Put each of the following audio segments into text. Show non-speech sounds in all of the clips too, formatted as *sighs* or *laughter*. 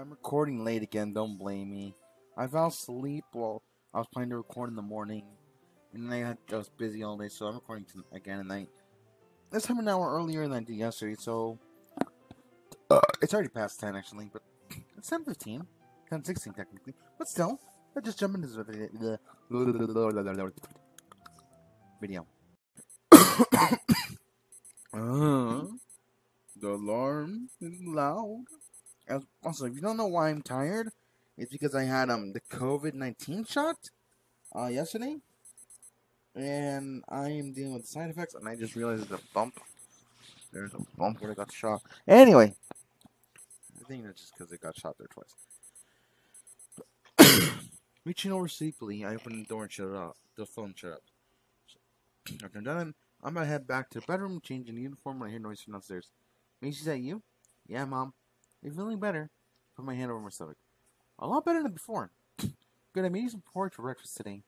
I'm recording late again, don't blame me. I fell asleep while I was planning to record in the morning. And then I, I was busy all day, so I'm recording again at night. This time an hour earlier than I did yesterday, so... Uh, it's already past 10 actually, but *clears throat* it's 10.15. 10.16 technically. But still, let's just jump into the video. uh, *coughs* the alarm is loud. Also, if you don't know why I'm tired, it's because I had um the COVID nineteen shot uh yesterday, and I am dealing with side effects, and I just realized there's a bump. There's a bump where I got shot. Anyway, I think that's just because I got shot there twice. *coughs* Reaching over sleepily, I opened the door and shut it up. The phone shut up. After I'm done, I'm gonna head back to the bedroom, change in uniform I hear noise from downstairs. Macy's that you? Yeah, Mom. Are feeling better? Put my hand over my stomach. A lot better than before. *clears throat* Good, I made you some porridge for breakfast today.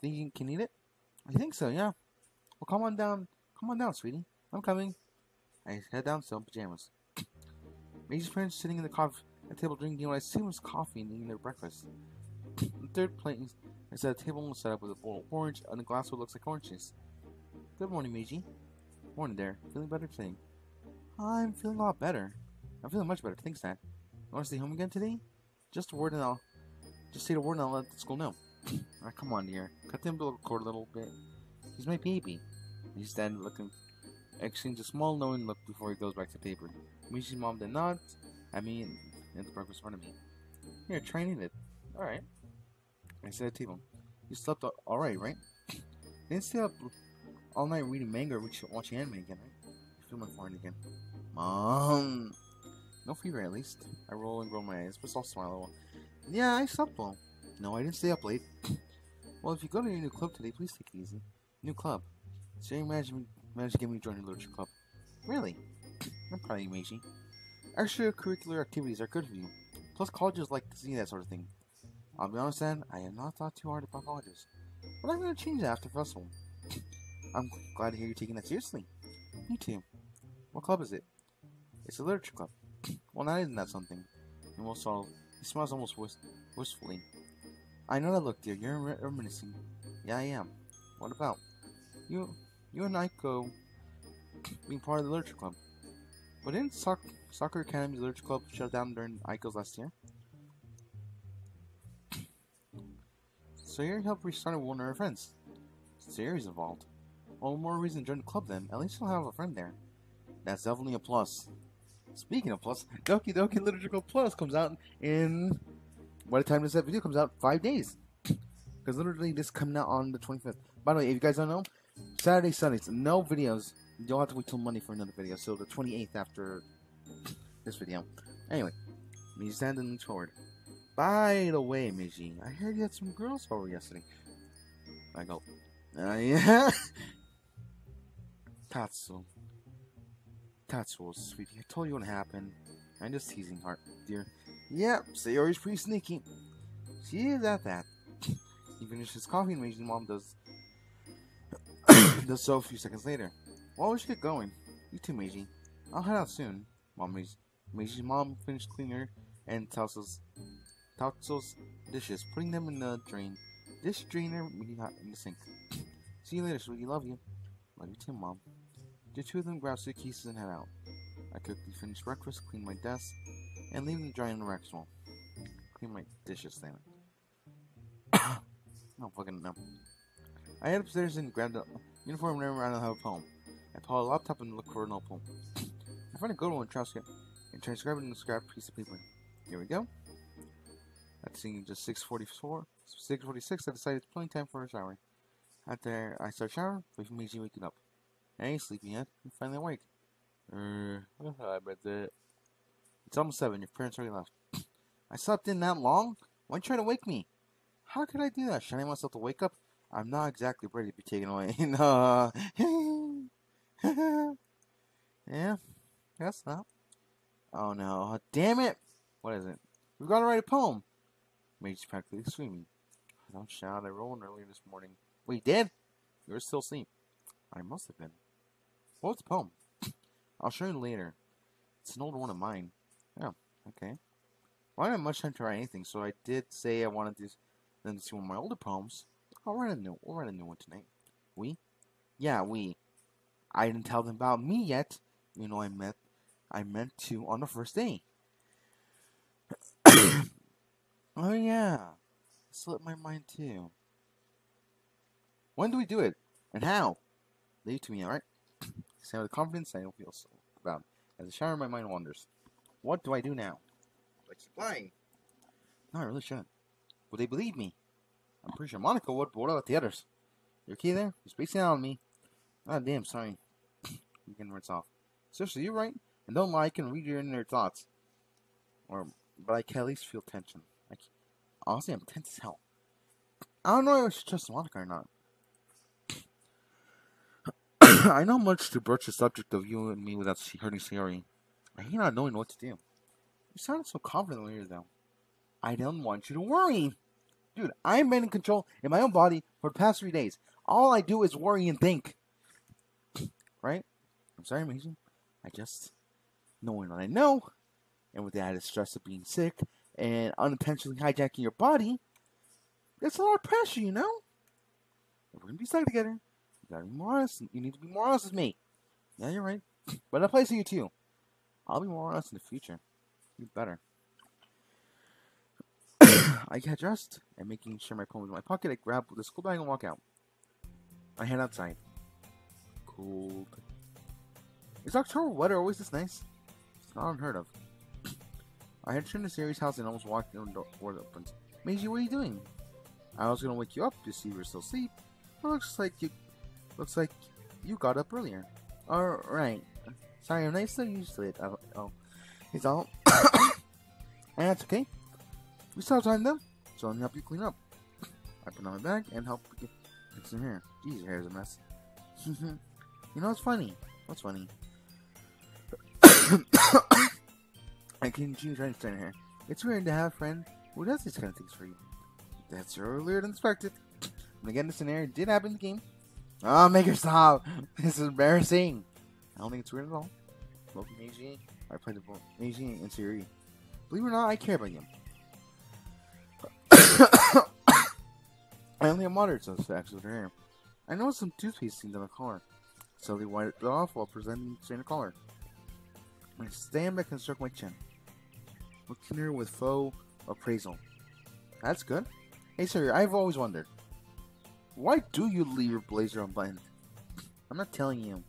Think you can eat it? I think so, yeah. Well, come on down. Come on down, sweetie. I'm coming. I head down, still in pajamas. *clears throat* Macy's parents sitting in the coffee at the table drinking what I assume was coffee and eating their breakfast. *clears throat* the third plate is at a table set up with a bowl of orange and a glass of what looks like orange juice. Good morning, Meiji. Morning there. Feeling better today? I'm feeling a lot better. I'm feeling much better. Thanks, Dad. You want to stay home again today? Just a word and I'll... Just say the word and I'll let the school know. *clears throat* Alright, come on, dear. Cut the umbilical cord a little bit. He's my baby. He's standing looking... Exchange a small knowing look before he goes back to paper. Mishi's mom did not. I mean, and the breakfast in front of me. Here, eat it. Alright. I said to him. You slept alright, right? *laughs* Didn't stay up all night reading manga or watching anime again, right? I feel my forehead again. Mom! No fever, at least. I roll and roll my eyes, but I'll smile a little. Yeah, I slept well. No, I didn't stay up late. *coughs* well, if you go to your new club today, please take it easy. New club. So you managed, managed to get me to join your literature club. Really? *coughs* I'm proud of you, Meiji. Extracurricular activities are good for you. Plus, colleges like to see that sort of thing. I'll be honest, then, I have not thought too hard about colleges. But I'm going to change that after festival. *coughs* I'm glad to hear you're taking that seriously. Me too. What club is it? It's a literature club. Well, now isn't that something? And we'll solve. He smiles almost wistfully. I know that look, dear. You're reminiscing. Yeah, I am. What about? You you and Aiko being part of the literature club. But didn't Soc Soccer Academy's literature club shut down during Aiko's last year? Sayori helped restart one of her friends. Sayori's involved. The more reason to join the club then. At least you'll have a friend there. That's definitely a plus. Speaking of plus, Doki Doki Club Plus comes out in by the time this video comes out, five days. *clears throat* Because literally this coming out on the 25th. By the way, if you guys don't know, Saturday, Sundays, no videos. You'll have to wait till Monday for another video. So the 28th after *clears throat* this video. Anyway, me standing forward. By the way, Miji, I heard you had some girls over yesterday. I go, uh, yeah. *laughs* Tatsu. Tatsuo, sweetie. I told you what happened. I'm just teasing, heart, dear. Yep, Sayori's pretty sneaky. She is at that. he finishes coffee and Meiji's mom does *coughs* does so a few seconds later. Well, we should get going. You too, Meiji. I'll head out soon. Mom, Meiji's mom finished cleaning her and Tatsuo's Tatsuo's dishes, putting them in the drain. Dish drainer in the sink. *coughs* See you later, sweetie. Love you. Love you too, Mom. The two of them grab suitcases and head out. I quickly finished breakfast, clean my desk, and leave them dry in the rack. Clean my dishes, damn it. no fucking no. I head upstairs and grab the uniform and remember I don't have a poem. I pull a laptop and look for an old poem. I find a good one and transcribe and transcribe it in a scrap piece of paper. Here we go. That's seen just 644, 646. I decided it's plenty time for a shower. After I start showering, for me to waking up. I ain't sleeping yet. I'm finally awake. Uh, I bet that. It's almost seven. Your parents already left. *clears throat* I slept in that long? Why try to wake me? How could I do that? I myself to wake up? I'm not exactly ready to be taken away. *laughs* no. *laughs* yeah, guess not. Oh no. Damn it! What is it? We've got to write a poem. Mage's practically screaming. Don't shout. I rolled earlier this morning. Wait, did? You were still asleep. I must have been. What was the poem? I'll show you later. It's an older one of mine. Oh, okay. Well, I didn't have much time to write anything, so I did say I wanted to, them to see one of my older poems. I'll write a new. We'll write a new one tonight. We? Yeah, we. I didn't tell them about me yet. You know, I met, I meant to on the first day. *coughs* oh yeah, slipped my mind too. When do we do it, and how? Leave it to me, alright? Say with confidence I don't feel so about. As a shower, my mind wanders. What do I do now? Like supplying. No, I really shouldn't. Would they believe me? I'm pretty sure Monika would, but what about the others? You okay there? You're spacing out on me. Ah, damn, sorry. *coughs* I'm getting rinse off. Seriously, you're right. And don't lie, I can read your inner thoughts. Or, but I can at least feel tension. I can, honestly, I'm tense as hell. I don't know if I should trust Monika or not. *coughs* I know much to broach the subject of you and me without hurting Sayori. I hate not knowing what to do. You sounded so confident earlier, though. I don't want you to worry. Dude, I've been in control in my own body for the past three days. All I do is worry and think. *coughs* right? I'm sorry, Mason. I just, knowing what I know, and with the added stress of being sick and unintentionally hijacking your body, it's a lot of pressure, you know? We're gonna be stuck together, you gotta be more honest. You need to be more honest with me. Yeah, you're right. *laughs* But I place you too. I'll be more honest in the future. You better. *coughs* I get dressed and making sure my phone is in my pocket. I grab the school bag and walk out. I head outside. Cold. Is October weather always this nice? It's not unheard of. *coughs* I had turned to Sayori's house and almost walked in the door opens. Meiji, what are you doing? I was gonna wake you up to see if you're still asleep. It looks like you looks like you got up earlier. Alright. Sorry, I'm not so used to it. Oh, oh. it's all *coughs* that's okay. We still have time though, so me help you clean up. I put on my bag and help get your hair. Jeez, your hair is a mess. *laughs* you know what's funny? What's funny? *coughs* I continue trying to straighten hair. It's weird to have a friend who does these kind of things for you. That's earlier than expected. And again, this scenario did happen in the game. Ah, oh, make her stop! *laughs* This is embarrassing. I don't think it's weird at all. Smoking Meiji. I played the Meiji and Sayori. Believe it or not, I care about you. *coughs* I only have moderate satisfaction with her. I noticed some toothpaste on the collar, so they wiped it off while presenting the collar. I stand back and stroke my chin, looking at her with faux appraisal. That's good. Hey, sir, I've always wondered, why do you leave your blazer unbuttoned? I'm not telling you.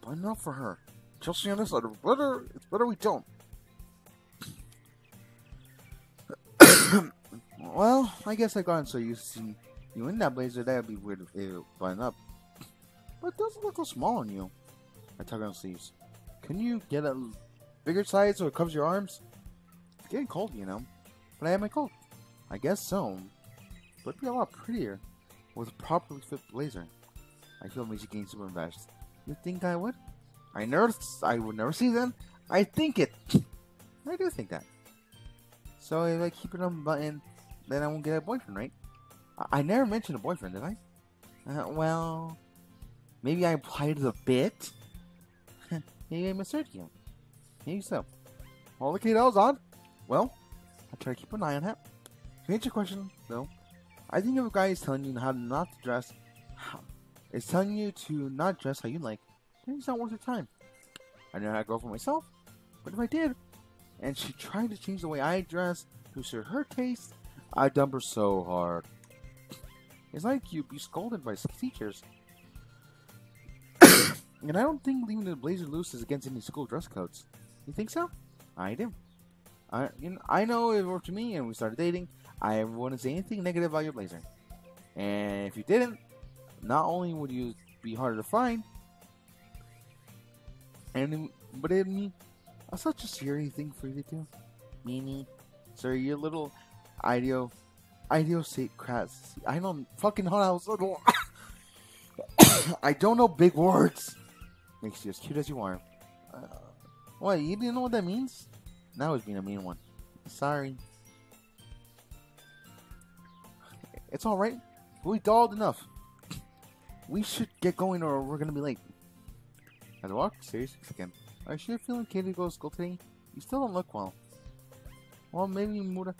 Button up for her. Chelsea on this. Better, it's better we don't. *coughs* well, I guess I got so used to you in that blazer that'd be weird if it button up. But it doesn't look so small on you. I tug on sleeves. Can you get a bigger size so it covers your arms? It's getting cold, you know. But I have my coat. I guess so. But it'd be a lot prettier with a properly fit blazer. I feel Meiji getting super embarrassed. You think I would? I never, I would never see them. I think it. I do think that. So if I keep it unbuttoned, then I won't get a boyfriend, right? I, I never mentioned a boyfriend, did I? Uh, well, maybe I implied it a bit. *laughs* maybe I misheard you. Maybe so. Well, okay, that was odd. Well, I'll try to keep an eye on it. To answer your question, though, I think if a guy is telling you how not to dress, is telling you to not dress how you like, then it's not worth your time. I know how to go for myself, but if I did, and she tried to change the way I dress to suit her taste, I'd dump her so hard. It's like you'd be scolded by teachers. *coughs* and I don't think leaving the blazer loose is against any school dress codes. You think so? I do. I you know, I know it worked for me and we started dating, I wouldn't say anything negative about your blazer. And if you didn't, not only would you be harder to find, and but it me, that's such a scary thing for you to do. Mimi, sorry, your little ideo, idiosyncrasy. I don't fucking know how I was little. *coughs* I don't know big words. Makes you as cute as you are. Uh, what? You didn't know what that means? Now it's being a mean one. Sorry. It's alright. We dolled enough. We should get going or we're gonna be late. As I walk, seriously again. Are you sure feeling okay to go to school today? You still don't look well. Well, maybe Mura,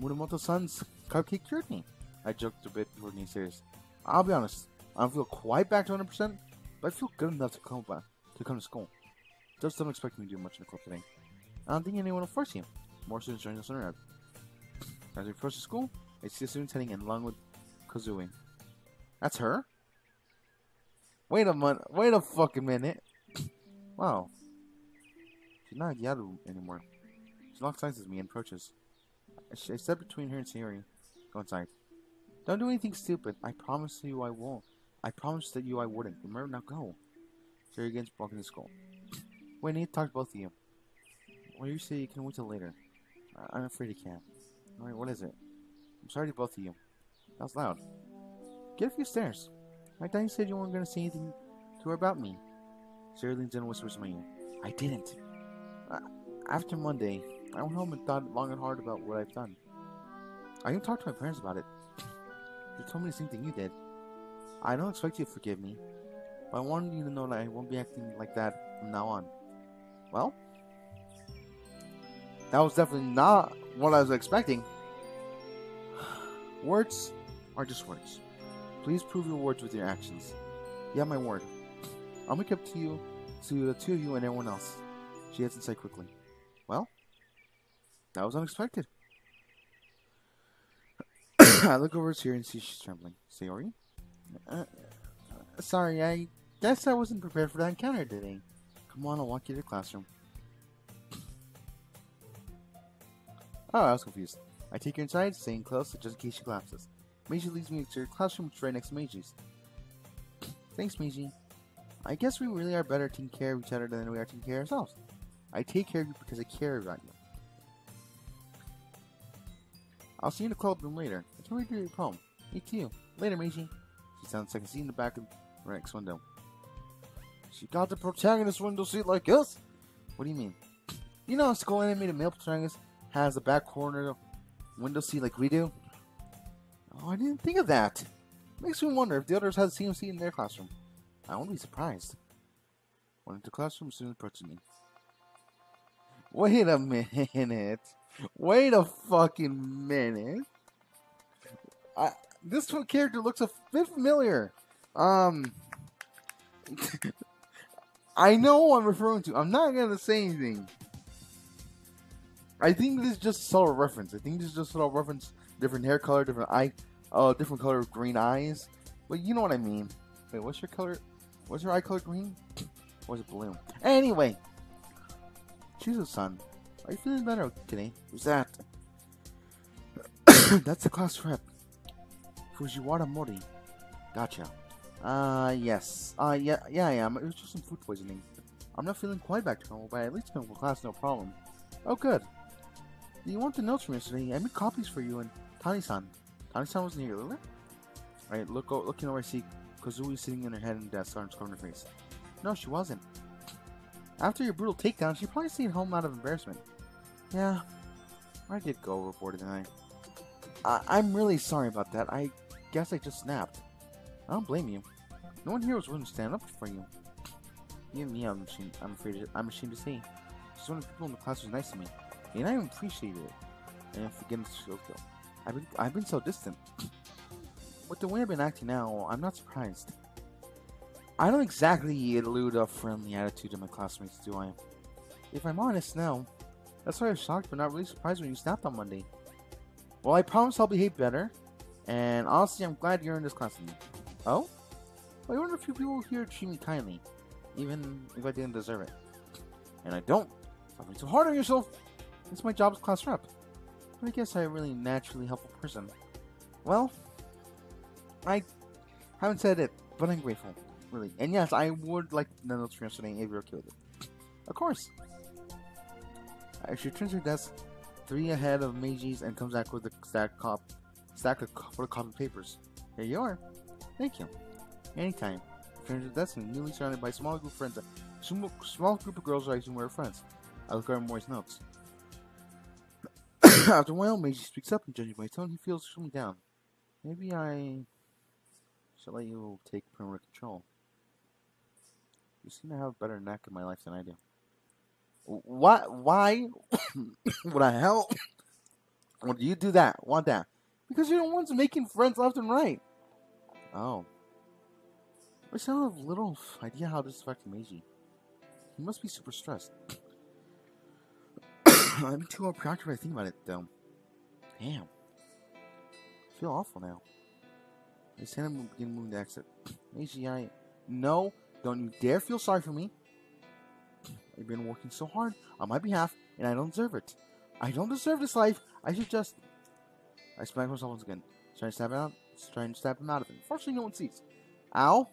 Muramoto-san's cupcake cured me. I joked a bit before getting serious. I'll be honest, I don't feel quite back to 100%, but I feel good enough to come back, to come to school. Just don't expect me to do much in the club today. I don't think anyone will force you. More students join us on our As we approach the school, I see the students heading in along with Kazui. That's her? Wait a minute. Wait a fucking minute. *coughs* wow. She's not Yaru anymore. She locks eyes with me and approaches. I step between her and Sayori. Go inside. Don't do anything stupid. I promise you I won't. I promised that you I wouldn't. Remember, now go. Sayori against walking to school. *coughs* Wait, I need to talk to both of you. Well, you say you can wait till later. I I'm afraid I can't. Alright, what is it? I'm sorry to both of you. That was loud. Get a few stairs. I thought you said you weren't going to say anything to her about me. Sarah leans in and whispers my ear. I didn't. Uh, after Monday, I went home and thought long and hard about what I've done. I even talked to my parents about it. *sniffs* They told me the same thing you did. I don't expect you to forgive me, but I wanted you to know that I won't be acting like that from now on. Well, that was definitely not what I was expecting. Words are just words. Please prove your words with your actions. Yeah, my word. I'll make up to you, to the two of you and everyone else. She heads inside quickly. Well, that was unexpected. *coughs* I look over to her and see she's trembling. Sayori? Uh, uh, sorry, I guess I wasn't prepared for that encounter today. Come on, I'll walk you to the classroom. *coughs* Oh, I was confused. I take her inside, staying close just in case she collapses. Meiji leads me to her classroom, which is right next to Meiji's. Thanks, Meiji. I guess we really are better taking care of each other than we are taking care of ourselves. I take care of you because I care about you. I'll see you in the club room later. I can't to your poem. Me too. Later, Meiji. She sounds like seat in the back of the next window. She got the protagonist window seat like us? What do you mean? You know, a school animated male protagonist has a back corner window seat like we do? Oh, I didn't think of that. Makes me wonder if the others had seat in their classroom. I won't be surprised. Went into classroom, soon approaching me. Wait a minute. Wait a fucking minute. I, this character looks a bit familiar. Um, *laughs* I know I'm referring to. I'm not gonna say anything. I think this is just a subtle reference. I think this is just a subtle reference. Different hair color, different eye, uh, different color of green eyes. But you know what I mean. Wait, what's your color? What's your eye color green? Or is it blue? Anyway, Chizu-san, are you feeling better today? Who's that? *coughs* That's the class rep. Fujiwara Mori. Gotcha. Uh, yes. Uh, yeah, yeah, I am. It was just some food poisoning. I'm not feeling quite back to normal, but at least come for class no problem. Oh, good. You want the notes from yesterday? I made copies for you and Tani-san. Tani-san wasn't here? Alright, look, oh, looking over, I see Kazui sitting in her head and desk, arms covering her face. No, she wasn't. After your brutal takedown, she probably stayed home out of embarrassment. Yeah, I did go overboard, didn't I? I'm really sorry about that. I guess I just snapped. I don't blame you. No one here was willing to stand up for you. Even me, I'm ashamed, I'm afraid, I'm ashamed to say. Just one of the people in the class was nice to me, and I appreciate it. And show I've been, I've been so distant. *sniffs* With the way I've been acting now, I'm not surprised. I don't exactly elude a friendly attitude to my classmates, do I? If I'm honest now, that's why I was shocked but not really surprised when you snapped on Monday. Well, I promise I'll behave better, and honestly, I'm glad you're in this class with me. Oh? Well, one of the few people here treat me kindly, even if I didn't deserve it. And I don't. Stop being so hard on yourself. It's my job as class rep. But I guess I'm a really naturally helpful person. Well, I haven't said it, but I'm grateful. Really. And yes, I would like the notes from yesterday if you're okay with it. Of course. She turns her desk three ahead of Meiji's and comes back with a stack, cop, stack of papers. Here you are. Thank you. Anytime. Returns her desk and newly surrounded by a small group of friends. A small group of girls I assume were friends. I look over Mori's notes. *coughs* After a while, Meiji speaks up and judging by tone, he feels extremely down. Maybe I should let you take parental control. You seem to have a better knack in my life than I do. What? Why? *coughs* would I help? *coughs* Well, do you do that? Want that? Because you're the ones making friends left and right. Oh. I still have little idea how this affects Meiji. He must be super stressed. *laughs* I'm too preoccupied to think about it, though. Damn. I feel awful now. I stand up and begin moving the exit. *clears throat* Meiji, I... No, don't you dare feel sorry for me. *clears throat* I've been working so hard on my behalf, and I don't deserve it. I don't deserve this life. I should just... I smack myself once again. Trying to stab him out. Trying to stab him out of it. Fortunately, no one sees. Ow!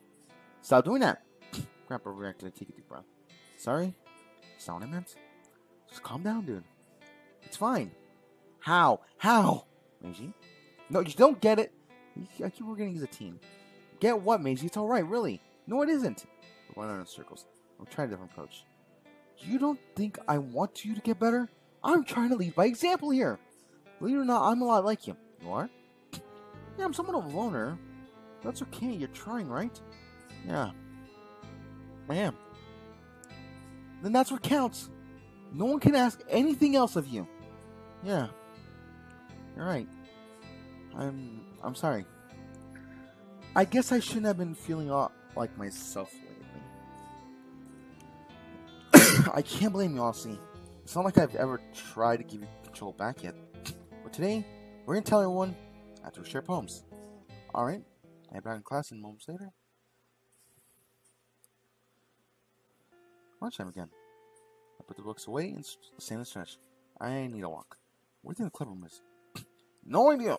Stop doing that. *clears throat* Grandpa reacted. Take a deep breath. Sorry? I meant. Just calm down, dude. It's fine. How? How? Meiji? No, you don't get it. I keep forgetting he's a team. Get what, Meiji? It's alright, really. No, it isn't. We're on in circles. I'm trying a different approach. You don't think I want you to get better? I'm trying to lead by example here. Believe it or not, I'm a lot like you. You are? Yeah, I'm somewhat of a loner. That's okay, you're trying, right? Yeah. I am. Then that's what counts. No one can ask anything else of you. Yeah. You're right. I'm I'm sorry. I guess I shouldn't have been feeling like myself lately. *coughs* I can't blame you, honestly. It's not like I've ever tried to give you control back yet. But today, we're gonna tell everyone after we share poems. Alright, I'm back in class in moments later. Lunchtime again. I put the books away and stand and stretch. I need a walk. Where do you think the club room is? *clears throat* no idea!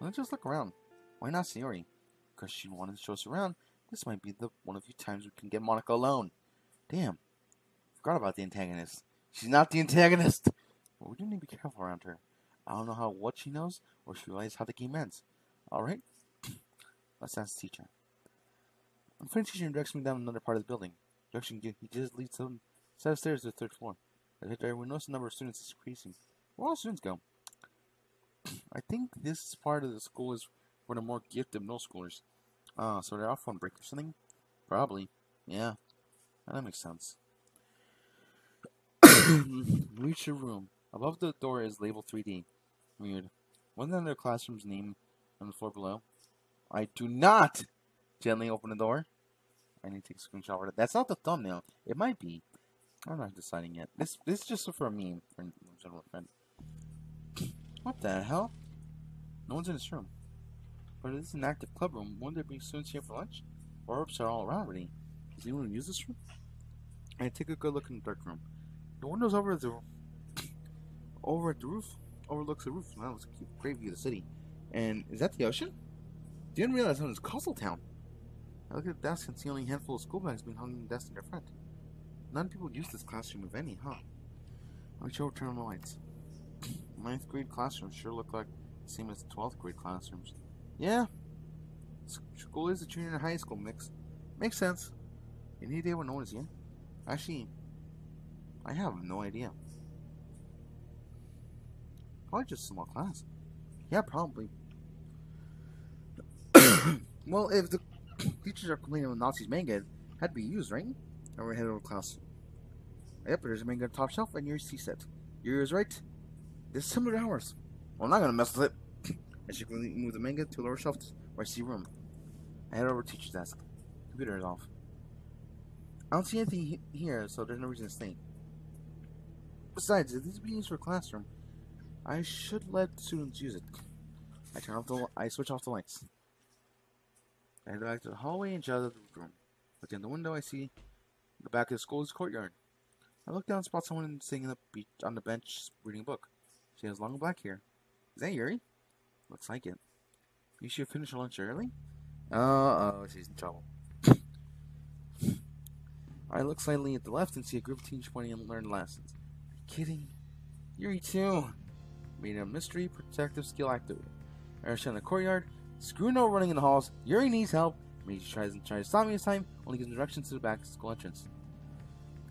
Let's just look around. Why not Sayori? Because she wanted to show us around. This might be the one of few times we can get Monika alone. Damn. Forgot about the antagonist. She's not the antagonist. But we do need to be careful around her. I don't know how what she knows or she realizes how the game ends. Alright? *clears throat* Let's ask the teacher. The French teacher directs me down another part of the building. Direction he just leads them set of stairs to the third floor. As we notice the number of students is increasing. Where all students go? I think this part of the school is for the more gifted middle schoolers. Ah, uh, so they're off on break or something? Probably. Yeah. That makes sense. *coughs* Reach your room. Above the door is labeled 3D. Weird. Wasn't there their classroom's name on the floor below? I do not gently open the door. I need to take a screenshot of it. That's not the thumbnail. It might be. I'm not deciding yet. This this is just for me, for general friend. What the hell? No one's in this room. But it is an active club room. Wouldn't there be students here for lunch? Orbs are all around already. Does anyone use this room? I take a good look in the dark room. The windows over the *coughs* over at the roof overlooks the roof. That was a great view of the city. And is that the ocean? Didn't realize it was coastal town. I look at the desk and see only a handful of school bags being hung in the desk in their front. None of people use this classroom of any, huh? I'll show turn on the lights. Ninth grade classrooms sure look like the same as the 12th grade classrooms. Yeah. School is a junior and high school mix. Makes sense. Any idea what no one is here? Actually, I have no idea. Probably just a small class. Yeah, probably. *coughs* well, if the *coughs* teachers are complaining about Nazis manga, had to be used, right? Or we're class. Yep, there's a manga top shelf and your C set. Yours right. There's similar to ours. Well, I'm not gonna mess with it. *clears throat* I should move the manga to lower shelf I see room. I head over to teacher's desk. Computer is off. I don't see anything here, so there's no reason to stay. Besides, if this is being used for a classroom, I should let students use it. I turn off the I switch off the lights. I head back to the hallway and out the room. Looking in the window, I see the back of the school's courtyard. I look down and spot someone sitting the, beach, on the bench reading a book. She has long black hair. Is that Yuri? Looks like it. You should finish lunch early? Uh oh, she's in trouble. *laughs* I look slightly at the left and see a group of teens pointing and learn lessons. kidding? Yuri too. Made a mystery protective skill activity. Arisha in the courtyard. Screw no running in the halls. Yuri needs help. Meiji tries and tries to stop me this time, only gives directions to the back school entrance.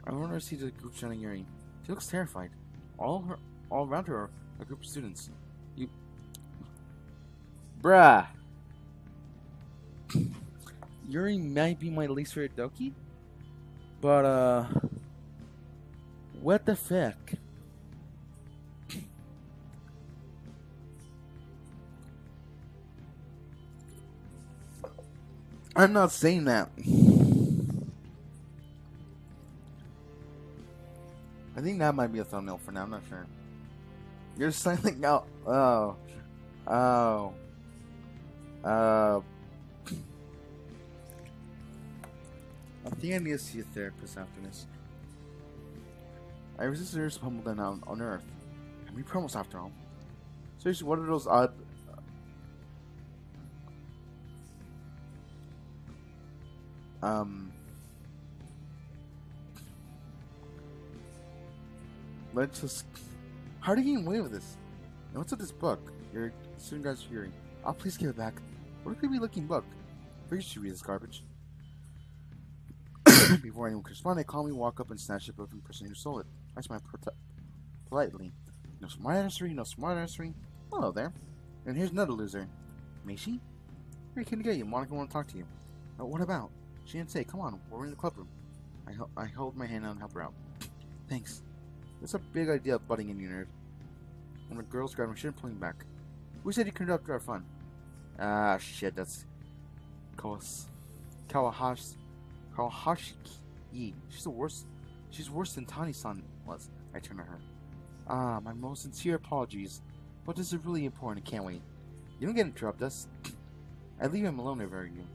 I wonder to see the group shouting Yuri. She looks terrified. All her all around her a group of students. You. Bruh! Yuri might be my least favorite Doki, but, uh. What the fuck? I'm not saying that. I think that might be a thumbnail for now, I'm not sure. You're signing out. Oh. Oh. Uh. I think I need to see a therapist after this. I resist the nearest Humbledon on, on Earth. How many promos after all? Seriously, what are those odd. Um. Let's just. How are you getting away with this? And what's with this book? Your guy's fury. I'll please give it back. What a creepy looking book. Figured you read this garbage. *coughs* Before anyone could respond, they calmly walk up and snatch the book from the person who stole it. I smile prote- politely. No smart answering, no smart answering. Hello there. And here's another loser. Maisie? Where can I get you? Monika want to talk to you. Uh, what about? She didn't say. Come on, we're in the club room. I, I hold my hand out and help her out. Thanks. That's a big idea of butting in, your nerd. When the girls grab my shit and pulling back. We said you couldn't interrupt our fun? Ah, shit, that's... Kawas... Kawahashi... Kawahashi... She's the worst... She's worse than Tani-san was. I turn to her. Ah, my most sincere apologies. But this is really important, can't wait. You don't get interrupted us. I'd leave him alone I were you.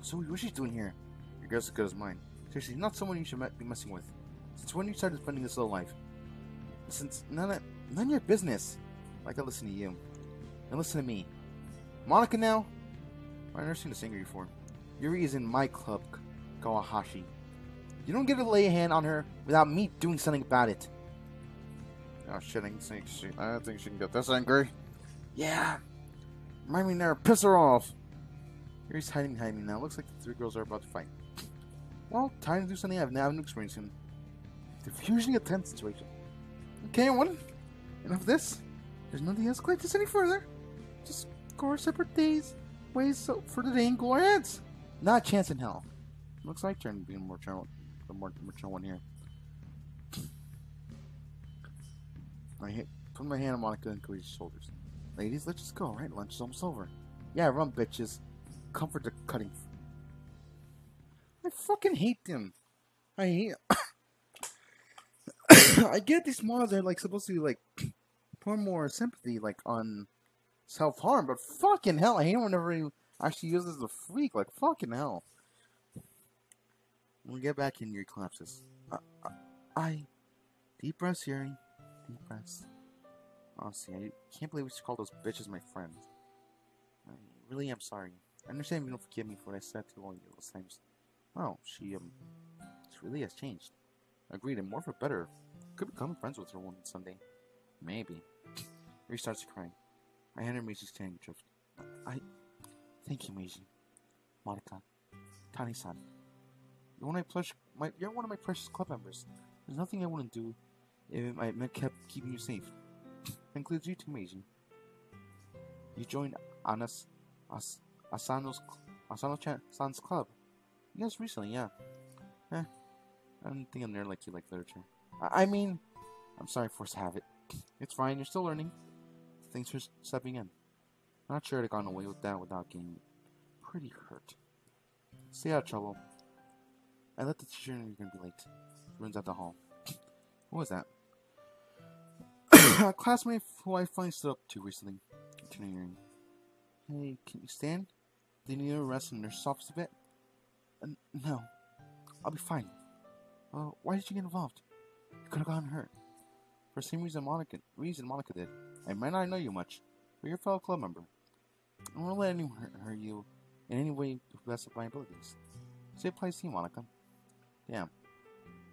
So what's she doing here? Your girl's as good as mine. Seriously, not someone you should be messing with. Since when you started spending this little life? Since none of, none of your business. I listen to you. And listen to me. Monika now? I've never seen this angry before. Yuri is in my club, Kawahashi. You don't get to lay a hand on her without me doing something about it. Oh shit, I think she, I don't think she can get this angry. Yeah. Remind me never piss her off. Yuri's hiding behind me now. Looks like the three girls are about to fight. Well, time to do something I've never experienced in. Diffusing a tense situation. Okay, one. Enough of this. There's nothing else quite this any further. Just go our separate days, ways so for the day and go. Not a chance in hell. Looks like turn to be more mature, the more mature one here. *clears throat* I hit, put my hand on Monika and Cody's shoulders. Ladies, let's just go, right? Lunch is almost over. Yeah, run, bitches. Comfort the cutting. I fucking hate them. I hate. *laughs* I get these mods are like supposed to like *clears throat* put more sympathy like on self harm, but fucking hell, I hate whenever he actually uses the freak. Like fucking hell. When we get back in, your collapses. Uh, uh, I deep breaths, hearing deep breaths. Honestly, I can't believe we should call those bitches my friends. Really I really am sorry. I understand you don't forgive me for what I said to all you those times. Well, she um, she really has changed. Agreed, and more for better. Could become friends with her one Sunday. Maybe. He starts crying. I hand her Maisie handkerchief. I thank you, Maisie. Monika. Tani-san. You're one of my plush my you're one of my precious club members. There's nothing I wouldn't do if I kept keeping you safe. That includes you too, Maisie. You joined Anas As, Asano's Asano-san's club. Yes, recently, yeah. Eh, I don't think I'm there like you like literature. I, mean, I'm sorry, force it. It's fine, you're still learning. Thanks for stepping in. Not sure I'd have gone away with that without getting pretty hurt. Stay out of trouble. I let the teacher know you're gonna be late. Runs out the hall. *sniffs* What was that? A *coughs* classmate who I finally stood up to recently. Continuing. Hey, can you stand? Do you need to rest in nurse's office a bit? Uh, no. I'll be fine. Uh, why did you get involved? You could have gotten hurt. For the same reason Monika, reason Monika did. I might not know you much, but you're a fellow club member. I won't let anyone hurt, hurt you in any way to the best of my abilities. Say to you, Monika. Damn. *laughs*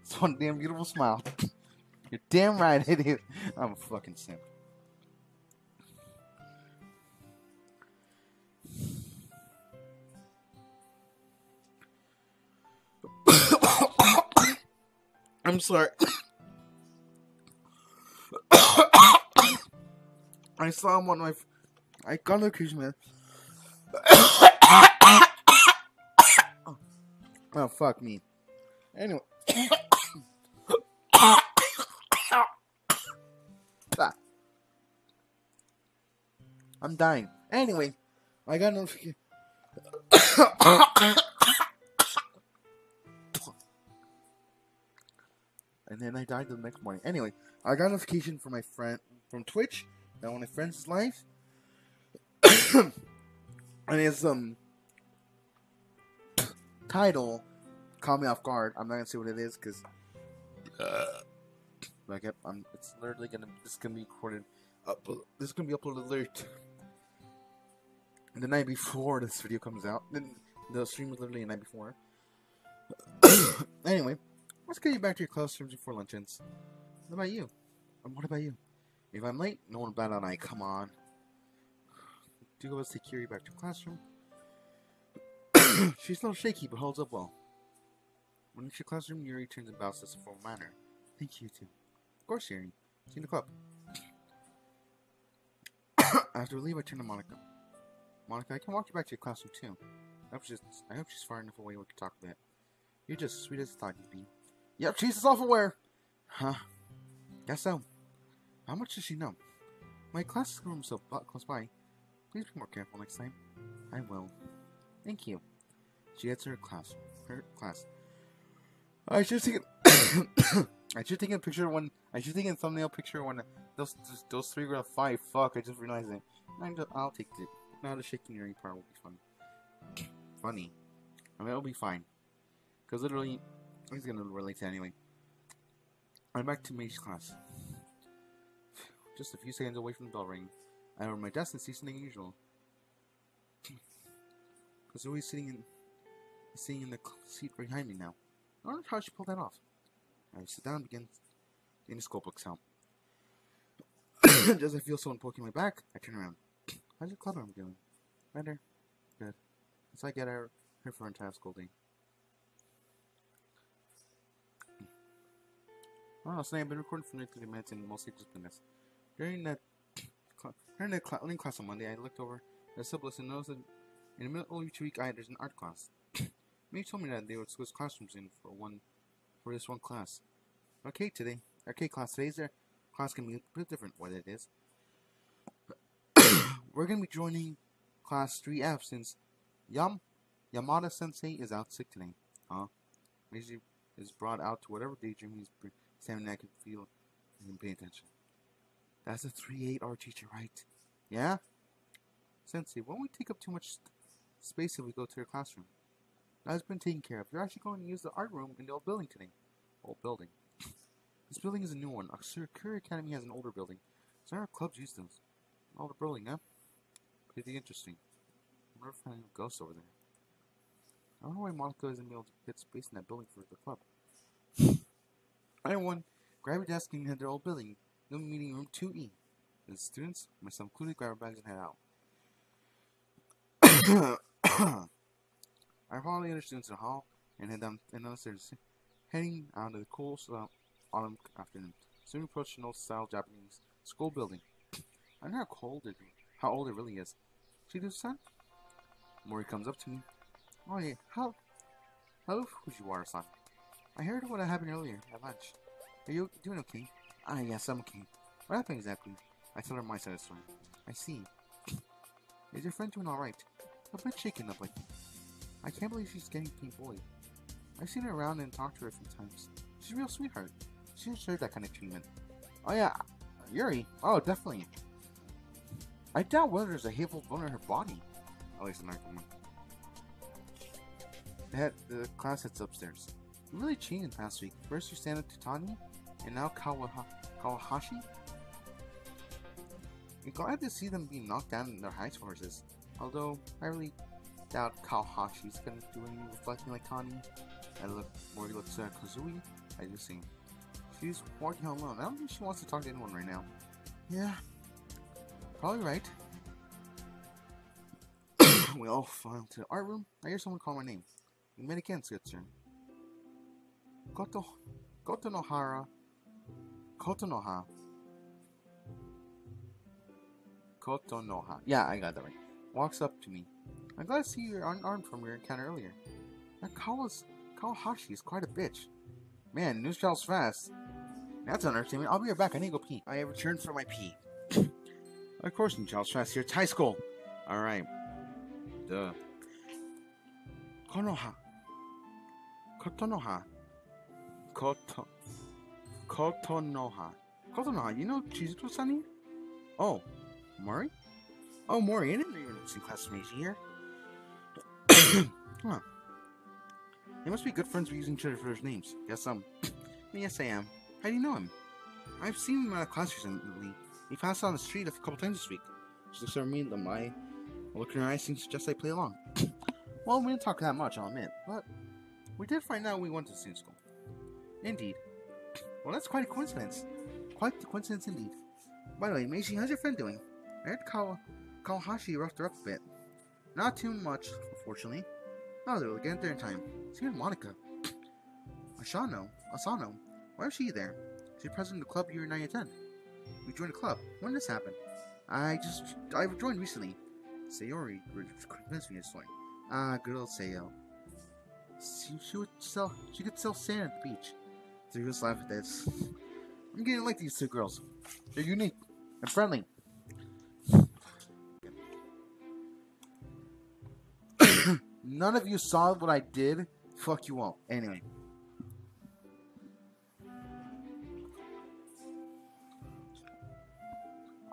It's one damn beautiful smile. *laughs* You're damn right, idiot. *laughs* I'm a fucking simp. *coughs* I'm sorry. *coughs* I saw him on my. I got notification, man. *coughs* oh, fuck me. Anyway. *coughs* Ah. I'm dying. Anyway, I got notification. *coughs* and then I died the next morning. Anyway, I got a notification from my friend from Twitch that one of friends is *coughs* live, and his um title caught me off guard. I'm not gonna say what it is because like I'm, it's literally gonna this gonna be recorded. Up, this is gonna be uploaded late the night before this video comes out. Then the stream was literally the night before. *coughs* anyway, let's get you back to your classrooms before lunch ends. What about you? And what about you? If I'm late, no one bat an eye. Come on. *sighs* Do go take Kiri back to classroom. *coughs* She's a little shaky, but holds up well. When it's your classroom, Yuri turns and bows us a formal manner. Thank you, too. Of course, Yuri. See you in the club. *coughs* After we leave, I turn to Monika. Monika, I can walk you back to your classroom, too. I hope she's, I hope she's far enough away we can talk a bit. You're just as sweet as I thought you'd be. Yep, she's self-aware. Huh. Guess so. How much does she know? My class room is so close by. Please be more careful next time. I will. Thank you. She heads to her class. Her class. I should take *coughs* I should take a picture when I should take a thumbnail picture when those those three were five. Fuck! I just realized it. I'm just, I'll take it. Now the shaking earring part will be fun. *coughs* Funny. I mean, it'll be fine. Because literally, he's gonna relate to anyway. I'm back to Mage's class. Just a few seconds away from the bell ring. I over my desk and see something unusual. *clears throat* Always sitting in, sitting in the seat behind me now. I wonder how she pulled that off. I sit down and begin in the school books out. *clears throat* As I feel someone poking my back, I turn around. *clears throat* How's your club arm doing? Better. Good. Like I get her, her for entire school day. Well, today I've been recording for 90 minutes and mostly just been this. During that during the cl class on Monday, I looked over the syllabus and noticed that in the middle of each week, I there's an art class. *coughs* Maybe told me that they would switch classrooms in for one for this one class. Okay, today, okay, class today's their class can be a bit different. What it is, *coughs* we're gonna be joining class 3F since Yam Yamada Sensei is out sick today. Huh? He is brought out to whatever daydream he's standing I can feel and pay attention. That's a 3-8 art teacher, right? Yeah? Sensei, won't we take up too much space if we go to your classroom? That's been taken care of. You're actually going to use the art room in the old building today. Old building. *laughs* this building is a new one. Sakura Academy has an older building. So our clubs use those. Older building, huh? Pretty interesting. I wonder if I have ghosts over there. I don't why Monika isn't able to get space in that building for the club. *laughs* Everyone, grab your desk and head to the old building. No meeting room 2E. The students, myself included, grab our bags and head out. *coughs* I follow the other students in the hall and head down and heading out of the cool uh, autumn afternoon. Soon approach an old-style Japanese school building. I know how cold it, how old it really is. See this son? Mori comes up to me. Oh yeah, how, how Fujiwara-san? I heard what happened earlier at lunch. Are you doing okay? Ah, yes, I'm okay. What happened exactly? I told her my side of the story. I see. *laughs* Is your friend doing alright? A bit shaken up lately. I can't believe she's getting pink bullied. I've seen her around and talked to her a few times. She's a real sweetheart. She deserves that kind of treatment. Oh yeah, Yuri. Oh, definitely. I doubt whether there's a hateful bone in her body. At least in my opinion. The, class heads upstairs. You really in past week. First you stand up to Tani, and now Kawaha Kawahashi? I'm glad to see them being knocked down in their high horses. Although, I really doubt Kawahashi's gonna do any reflecting like Tani. I look more looks at Kazui. I just see. She's walking alone. I don't think she wants to talk to anyone right now. Yeah, probably right. *coughs* we all file to the art room. I hear someone call my name. We met again, Skitzer. Koto, Koto Nohara, Koto Noha. Koto Noha. Yeah, I got that right. Walks up to me. I'm glad to see you're unarmed from your encounter earlier. That Kawa's, Kawahashi is quite a bitch. Man, news travels fast. That's an understatement. I'll be right back. I need to go pee. I have returned from my pee. *coughs* of course, news travels fast here. It's high school. Alright. Duh. Konoha. Kotonoha. Koto. Kotonoha. Kotonoha, you know Chizuto Sunny? Oh, Mori? Oh, Mori, I didn't know you were in the class as me here. *coughs* huh. They must be good friends for using each other for their names. Yes, um. *coughs* yes, I am. How do you know him? I've seen him in a class recently. He passed on the street a couple times this week. She looks at me and the eye. Look in her eyes seems to suggest I play along. *coughs* well, we didn't talk that much, I'll admit, but we did find out we went to the same school. Indeed. Well, that's quite a coincidence. Quite a coincidence indeed. By the way, Maisie, how's your friend doing? I heard Kawa, Kawahashi roughed her up a bit. Not too much, unfortunately. Oh, they will get there in time. See Monika. Asano. Asano. Why is she there? She's president of the club 9 and 10. We joined a club. When did this happen? I just... I joined recently. Sayori convinced me to join. Ah, good old Sayo. She, she would sell... She could sell sand at the beach. So just laugh at this. I'm getting like these two girls. They're unique and friendly. *coughs* None of you saw what I did. Fuck you all. Anyway.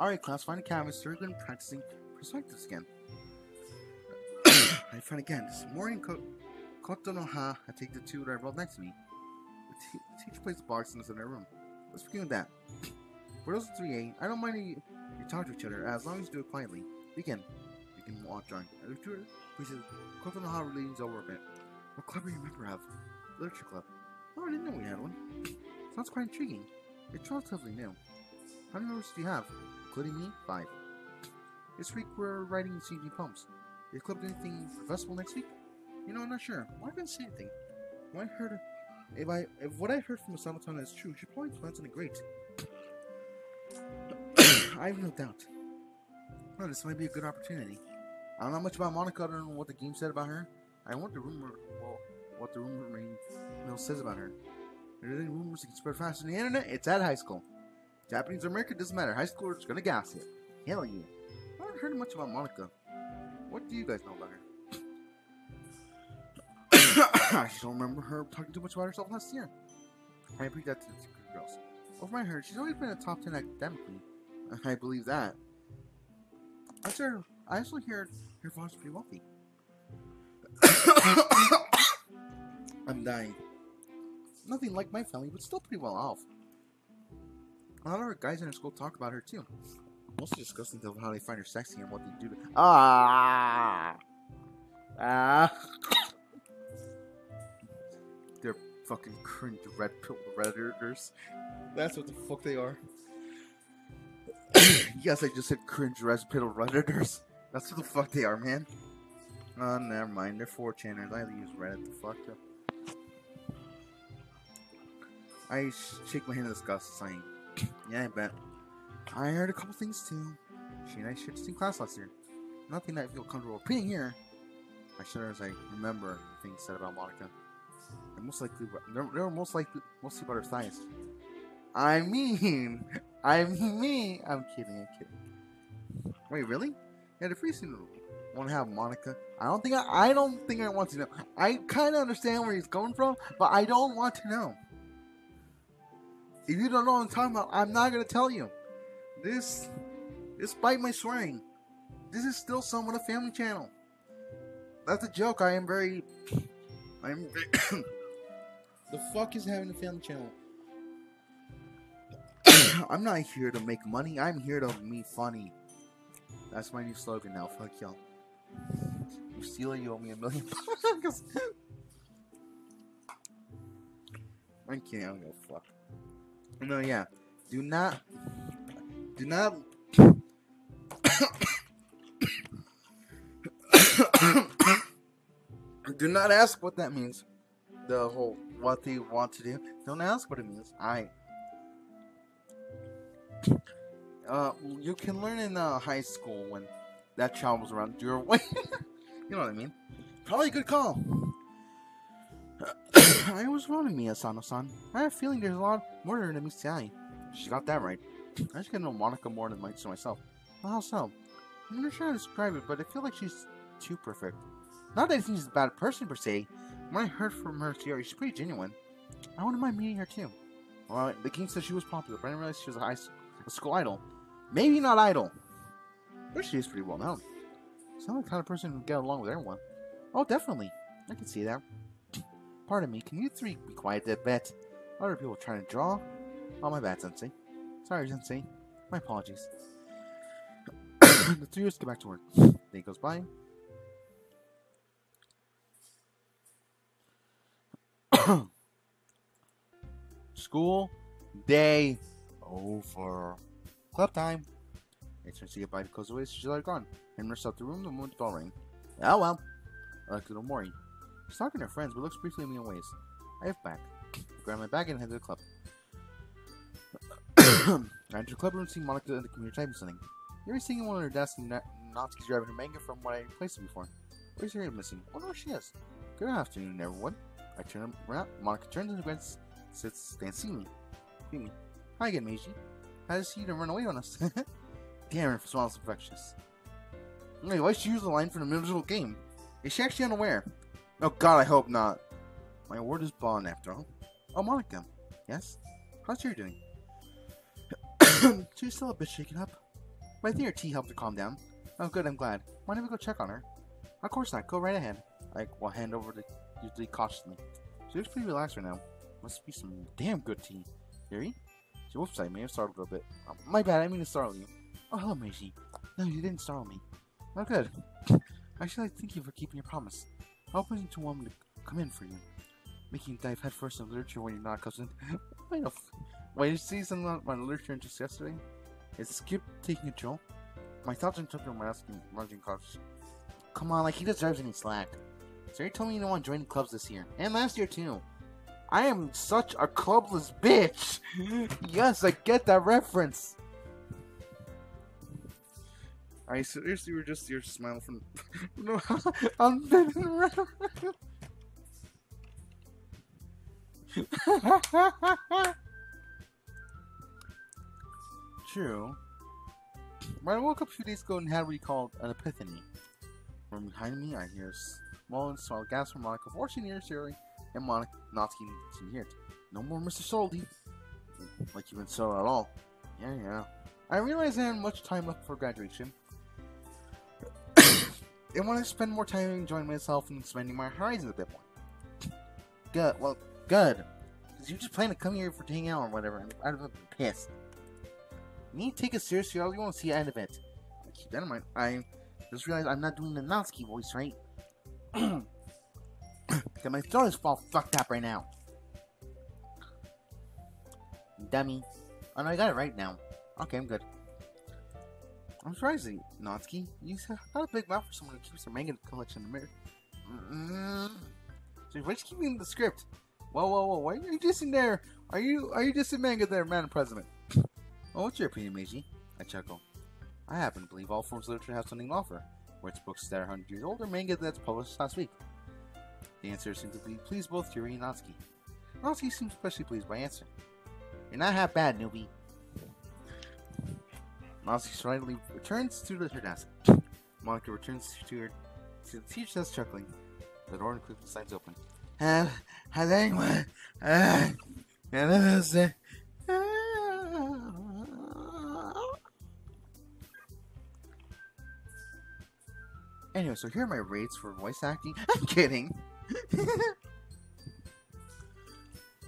Alright, class, find a canvas. Going to practicing perspectives again. *coughs* I find again. This morning, Ko Kotonoha, I take the two that I rolled next to me. The teacher plays box in the center room. Let's begin with that. For those 3A, I don't mind you, you talk to each other as long as you do it quietly. Begin. Begin walk drawing. Please, Kotonoha leans over a bit. What club do you remember have? Literature club. Oh, I didn't know we had one. Sounds quite intriguing. It's relatively new. How many members do you have? Including me? Five. This week we're writing CG poems. Your club anything for festival next week? You know, I'm not sure. Why didn't say anything? What I heard, if I if what I heard from Asano is true, she probably plans something great. *clears throat* I have no doubt. Oh, this might be a good opportunity. I don't know much about Monika other than what the game said about her. I want the rumor, well, what the rumor mill says about her. If there's any rumors that can spread faster than the internet, it's at high school. Japanese or American doesn't matter. High schoolers gonna gas it. Hell yeah. I haven't heard much about Monika. What do you guys know about *coughs* I just don't remember her talking too much about herself last year. I agree that to the girls. Over my heard, she's always been a top 10 academically. *laughs* I believe that. I sure, I also hear her father's pretty wealthy. *coughs* I'm dying. Nothing like my family, but still pretty well off. A lot of our guys in our school talk about her too. Mostly discussing how they find her sexy and what they do to Ah Ah fucking cringe red pill redditors. That's what the fuck they are. *coughs* yes, I just said cringe red pill redditors. That's what the fuck they are, man. Oh, never mind. They're 4chaners. I use Reddit. The fuck up. I shake my hand in disgust, saying, Yeah, I bet. I heard a couple things too. She and I shared the same class last year. Nothing that I feel comfortable repeating here. I shudder as I remember things said about Monika. And most likely, they're most likely mostly about her thighs. I mean, *laughs* I mean, I'm kidding, I'm kidding. Wait, really? Yeah, the free seem want to have Monika. I don't think I, I don't think I want to know. I kind of understand where he's going from, but I don't want to know. If you don't know what I'm talking about, I'm not gonna tell you. This, despite my swearing, this is still somewhat a family channel. That's a joke. I am very, I'm. *coughs* The fuck is having a family channel? *coughs* I'm not here to make money. I'm here to be funny. That's my new slogan now. Fuck y'all. You steal it, you owe me a million bucks. *laughs* I'm kidding. I don't give a fuck. No, yeah. Do not. Do not. *coughs* do not ask what that means. The whole what they want to do. Don't ask what it means. I. Uh, you can learn in uh, high school when that child was around your *laughs* way. you know what I mean? Probably a good call. *coughs* I was wrong in me, Asano-san. I have a feeling there's a lot more than meets the eye. She got that right. I just get to know Monika more than I to myself. Well, how so? I'm not sure how to describe it, but I feel like she's too perfect. Not that she's a bad person per se. When I heard from her theory, she's pretty genuine. I wouldn't mind meeting her too. Well, the king said she was popular, but I didn't realize she was a high a school idol. Maybe not idol, but she is pretty well known. Sounds like the kind of person who get along with everyone. Oh, definitely. I can see that. *clears throat* Pardon me, can you three be quiet a bit? Other people trying to draw? Oh, my bad, Sensei. Sorry, Sensei. My apologies. *coughs* the three of us get back to work. Day goes by. *coughs* School day over. Club time. It's turns to get by close away, so she's like gone. And rushed out the room the moment the bell rang. Oh well. I like little Mori. She's talking to her friends, but looks briefly at me in ways. I have back. I grab my bag and head to the club. I *coughs* enter the club room seeing Monika in the computer typing something. Yuri's sitting on her desk and Natsuki's grabbing her manga from what I placed it before. Where's Yuri missing? Oh no, she is. Good afternoon, everyone. I turn around. Monika turns and grins, sits, stands, see me. See me. Hi again, Meiji. How does he to run away on us? *laughs* Damn, her smile's infectious. Wait, why she use the line from the middle game? Is she actually unaware? Oh god, I hope not. My word is bond after all. Oh, Monika. Yes? How's you doing? *coughs* She's still a bit shaken up. Think her tea helped her calm down. Oh good, I'm glad. Why don't we go check on her? Of course not, go right ahead. I will hand over the usually cautiously. She looks pretty relaxed right now. Must be some damn good tea. Yuri? She whoops, I may have startled a little bit. Oh, my bad, I mean to startle you. Oh, hello, Meiji. No, you didn't startle me. Oh, good. *laughs* Actually, I thank you for keeping your promise. I'm hoping to want me to come in for you. Making you dive headfirst in literature when you're not accustomed. *laughs* Wait, a Wait, did you see something about my literature interest yesterday? Is Skip taking a joke? My thoughts interrupted when asking Margin Cops. Come on, like he deserves any slack. So you told me you don't want to join clubs this year. And last year too. I am such a clubless bitch! *laughs* yes, I get that reference! I seriously were just your smile from *laughs* no *laughs* I'm bending around. True. When I woke up a few days ago and had what you called an epiphany. From behind me, I hear small and small gasp from Monika, 14 years Sherry, and Monika not here. No more Mr. Soldy. Like you've been so at all. Yeah, yeah. I realize I have much time left for graduation. *coughs* I want to spend more time enjoying myself and expanding my horizons a bit more. Good. Well, good. Because you just plan to come here for to hang out or whatever. I'm pissed. You need to take it seriously or you won't see the end of it. Keep that in mind. I just realized I'm not doing the Natsuki voice right. *clears throat* Because my throat is all fucked up right now. Dummy. Oh no, I got it right now. Okay, I'm good. I'm surprised, Natsuki. You got a big mouth for someone who keeps their manga collection in the mirror. Mm-hmm. So you keep me the script? Whoa, whoa, whoa! Why are you in there? Are you are you in manga there, Madam President? well, what's your opinion, Meiji? I chuckle. I happen to believe all forms of literature have something to offer, it's books that are 100 years old or manga that's published last week. The answer seems to be please both Yuri and Natsuki. Natsuki seems especially pleased by answer. You're not half bad, newbie. Natsuki slightly returns to her desk. Monika returns to her to the teacher's desk chuckling. The door quickly slides open. Have, has anyone, uh, Anyway, so here are my rates for voice acting. *laughs* I'm kidding. *laughs*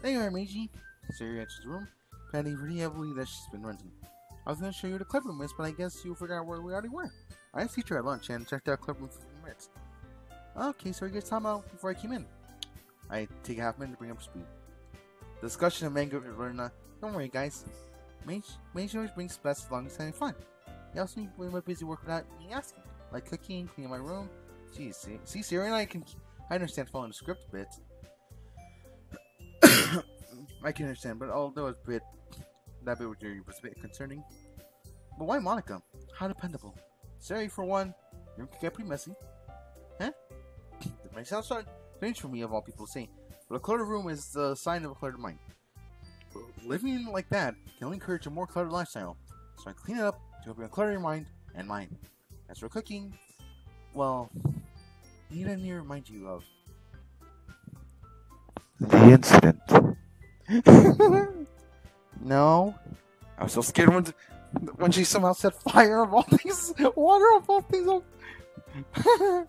anyway, Meiji. Siri enters the room, panting pretty heavily that she's been renting. I was going to show you the club room, miss, but I guess you forgot where we already were. I asked teacher at lunch and checked out club room for a minutes. Okay, so you guys talking about before I came in. I take a half minute to bring up speed. Discussion of mango manga Verna. Don't worry, guys. Meiji always brings the best long having fun. He also makes me busy work without me asking like cooking, cleaning my room. Jeez, see, see, Siri and I can, I understand following the script a bit. *coughs* I can understand, but although it's a bit, that bit was a bit concerning. But why Monika? How dependable. Siri, for one, you can get pretty messy. Huh? It may sound strange for me, of all people to say, but a cluttered room is the sign of a cluttered mind. Living like that can only encourage a more cluttered lifestyle, so I clean it up to help you unclutter your mind and mine. As for cooking, well, need I need to remind you of the incident. *laughs* no, I was so scared when when she somehow set fire of all things, *laughs* water of all things. Oh. *laughs*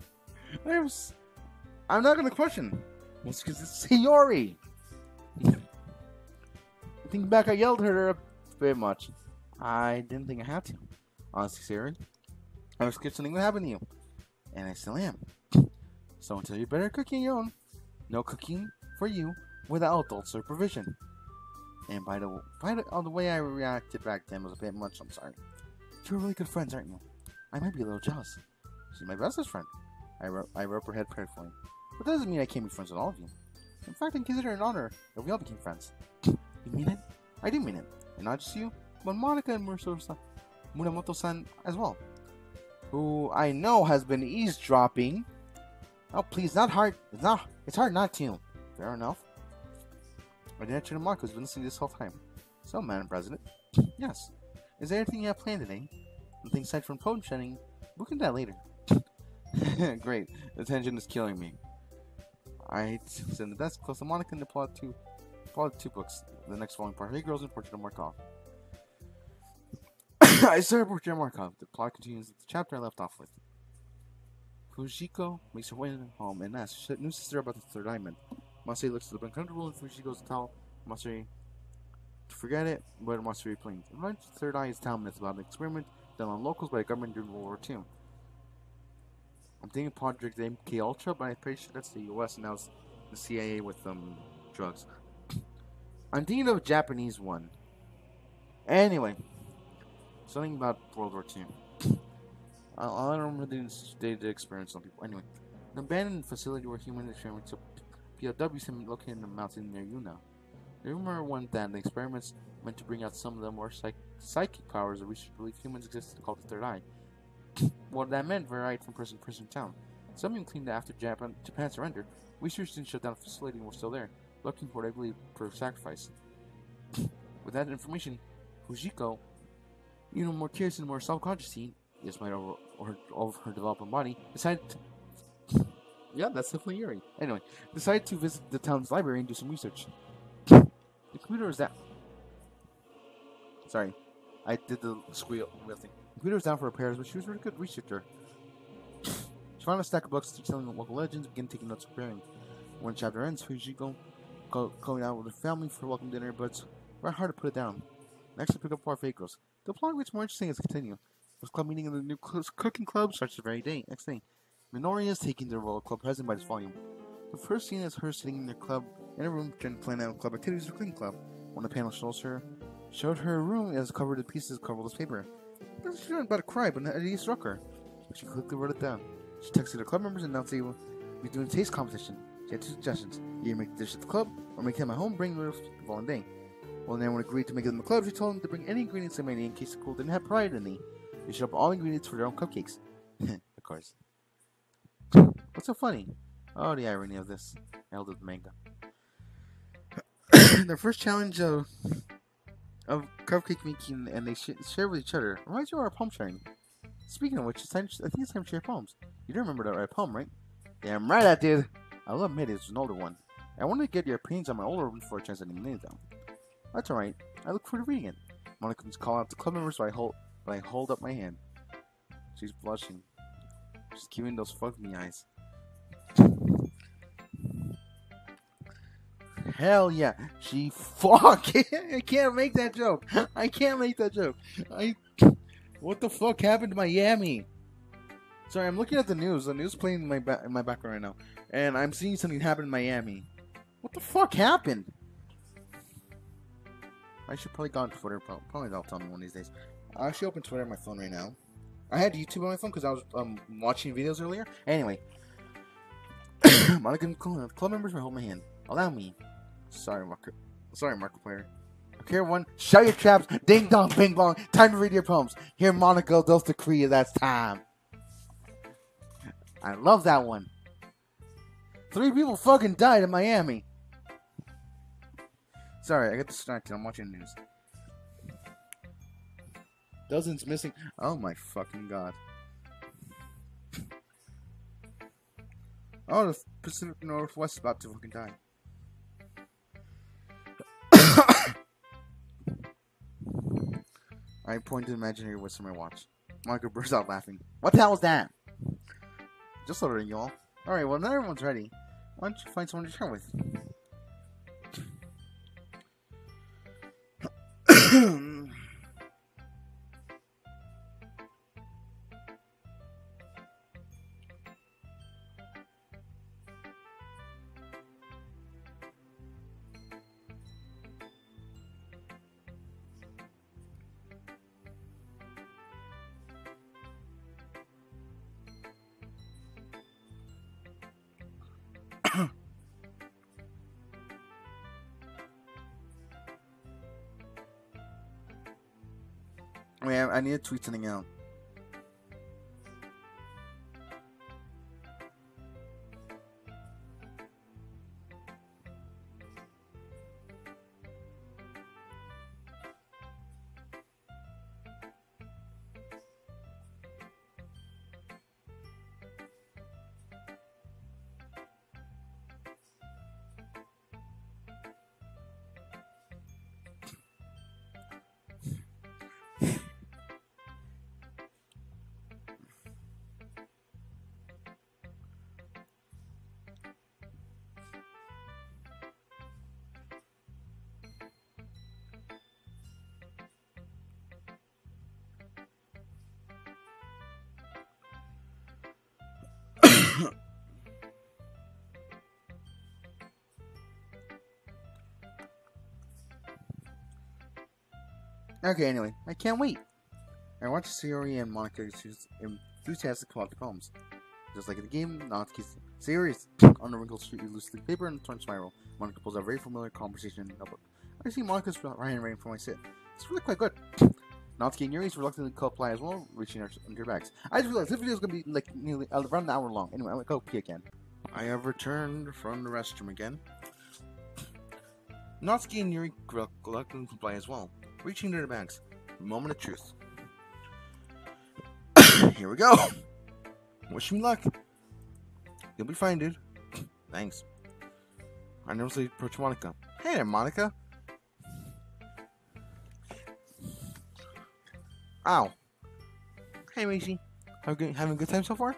I was, I'm not gonna question. It's because it's Sayori. Thinking back, I yelled at her a bit much. I didn't think I had to. Honestly, Sayori, I was scared something would happen to you, and I still am. So until you're better cooking your own, no cooking for you without adult supervision. And by the by the, oh, the way I reacted back then was a bit much. I'm sorry. You're really good friends, aren't you? I might be a little jealous. She's my bestest friend. I wrote I rub her head prayerfully. But that doesn't mean I can't be friends with all of you. In fact, I consider it an honor that we all became friends. You mean it? I do mean it. And not just you, but Monika and Munamoto-san as well. Who I know has been eavesdropping. Oh, please, not hard. It's not. It's hard not to. Fair enough. I didn't Mark, who's been listening this whole time. So, Madam President. Yes. Is there anything you have planned today? Nothing aside from poem shedding. We can do that later. *laughs* Great. The tension is killing me. I sit in the desk close to Monika and the plot two, plot two books. The next following part: Parfait Girls and Portrait of Markov. *laughs* I started Portrait of Markov. The plot continues the chapter I left off with. Fujiko makes her way home and asks her new sister about the third diamond. Masae looks a little uncomfortable and Fujiko's to tell Masae to forget it, but Masae plains. Eventually, the third eye is telling us about an experiment done on locals by the government during World War II. I'm thinking Project MK Ultra, but I'm pretty sure that's the US and now the CIA with um drugs. *clears throat* I'm thinking of a Japanese one. Anyway, something about World War II. I, don't really they did experience on people. Anyway, an abandoned facility where human experiments of POWs been located in the mountain near Yuna. The rumor went that the experiments meant to bring out some of the more psych psychic powers that we should believe humans exist called the Third Eye. *clears throat* What that meant varied from person to person town. Some even claimed that after Japan, Japan surrendered, researchers didn't shut down the facility and were still there, looking for what I believe for sacrifice. *clears throat* With that information, Fujiko, even more curious and more self-conscious, despite over, over, over her developing body, decided to... yeah, that's definitely Yuri. Anyway, decided to visit the town's library and do some research. The computer is down. Sorry, I did the squeal wheel thing computer was down for repairs, but she was a really good researcher. she found a stack of books detailing local legends began taking notes preparing. When the chapter ends, Fujiko go, going out with her family for welcome dinner, but it's very hard to put it down. Next, we pick up our Girls. The plot gets more interesting as it continues. Club meeting in the new cooking club starts the very day. Next thing, Minoria is taking the role of club president by this volume. The first scene is her sitting in the club in a room trying to plan out club activities the cooking club. When the panel shows her, showed her room is covered in pieces covered with paper. She was about to cry, but an idea struck her. She quickly wrote it down. She texted her club members and announced they would be doing a taste competition. She had two suggestions. Either make the dish at the club, or make them at home, bring the following day. When everyone agreed to make them the club, she told them to bring any ingredients they made in case the school didn't have pride in any. They should have all ingredients for their own cupcakes. *laughs* of course. *laughs* What's so funny? Oh, the irony of this. I held up the manga. *coughs* their first challenge of of cupcake making and they sh- share with each other. Reminds you of our poem sharing. Speaking of which, it's time, I think it's time to share poems. You do remember that right poem, right? Damn right I did. I'll admit it's an older one. I wanted to get your opinions on my older one before translating it down. That's alright. I look forward to reading it. Monika comes call out the club members so I hold but I hold up my hand. She's blushing. She's giving those fuck me eyes. Hell yeah. She fuck. *laughs* I can't make that joke. I can't make that joke. I. What the fuck happened to Miami? Sorry, I'm looking at the news. The news playing in my ba- in my background right now, and I'm seeing something happen in Miami. What the fuck happened? I should probably go on Twitter. Probably they'll tell me one of these days. I actually open Twitter on my phone right now. I had YouTube on my phone because I was um, watching videos earlier. Anyway, *coughs* Monika club members will hold my hand. Allow me. Sorry, Marco. Sorry, Marco player. Okay, everyone, shut your traps. Ding dong, bing bong. Time to read your poems. Here, Monika the Korea. That's time. I love that one. Three people fucking died in Miami. Sorry, I got distracted. I'm watching the news. Dozens missing. Oh my fucking god. Oh, the Pacific Northwest is about to fucking die. *coughs* I point to the imaginary whistle my watch. Monika bursts out laughing. What the hell was that? Just ordering, y'all. Alright, well, now everyone's ready. Why don't you find someone to share with? Wait, I I need to tweet something out. Okay, anyway, I can't wait. I watched Sayori and Monika enthusiastic about the poems. Just like in the game, Natsuki's serious on the wrinkled street loosely paper and torn spiral. Monika pulls a very familiar conversation in the notebook. I see Monika's writing writing for my sit. It's really quite good. Natsuki and Yuri's reluctantly co-apply as well, reaching their, their bags. I just realized this video is to be like nearly uh, around an hour long. Anyway, I'm to go pee again. I have returned from the restroom again. Natsuki and Yuri reluctantly comply as well reaching their bags. Moment of truth. *coughs* Here we go. Wish me luck. You'll be fine, dude. *coughs* Thanks. I nervously approach Monika. Hey there, Monika. Ow. Hey, Macy. Having a good time so far?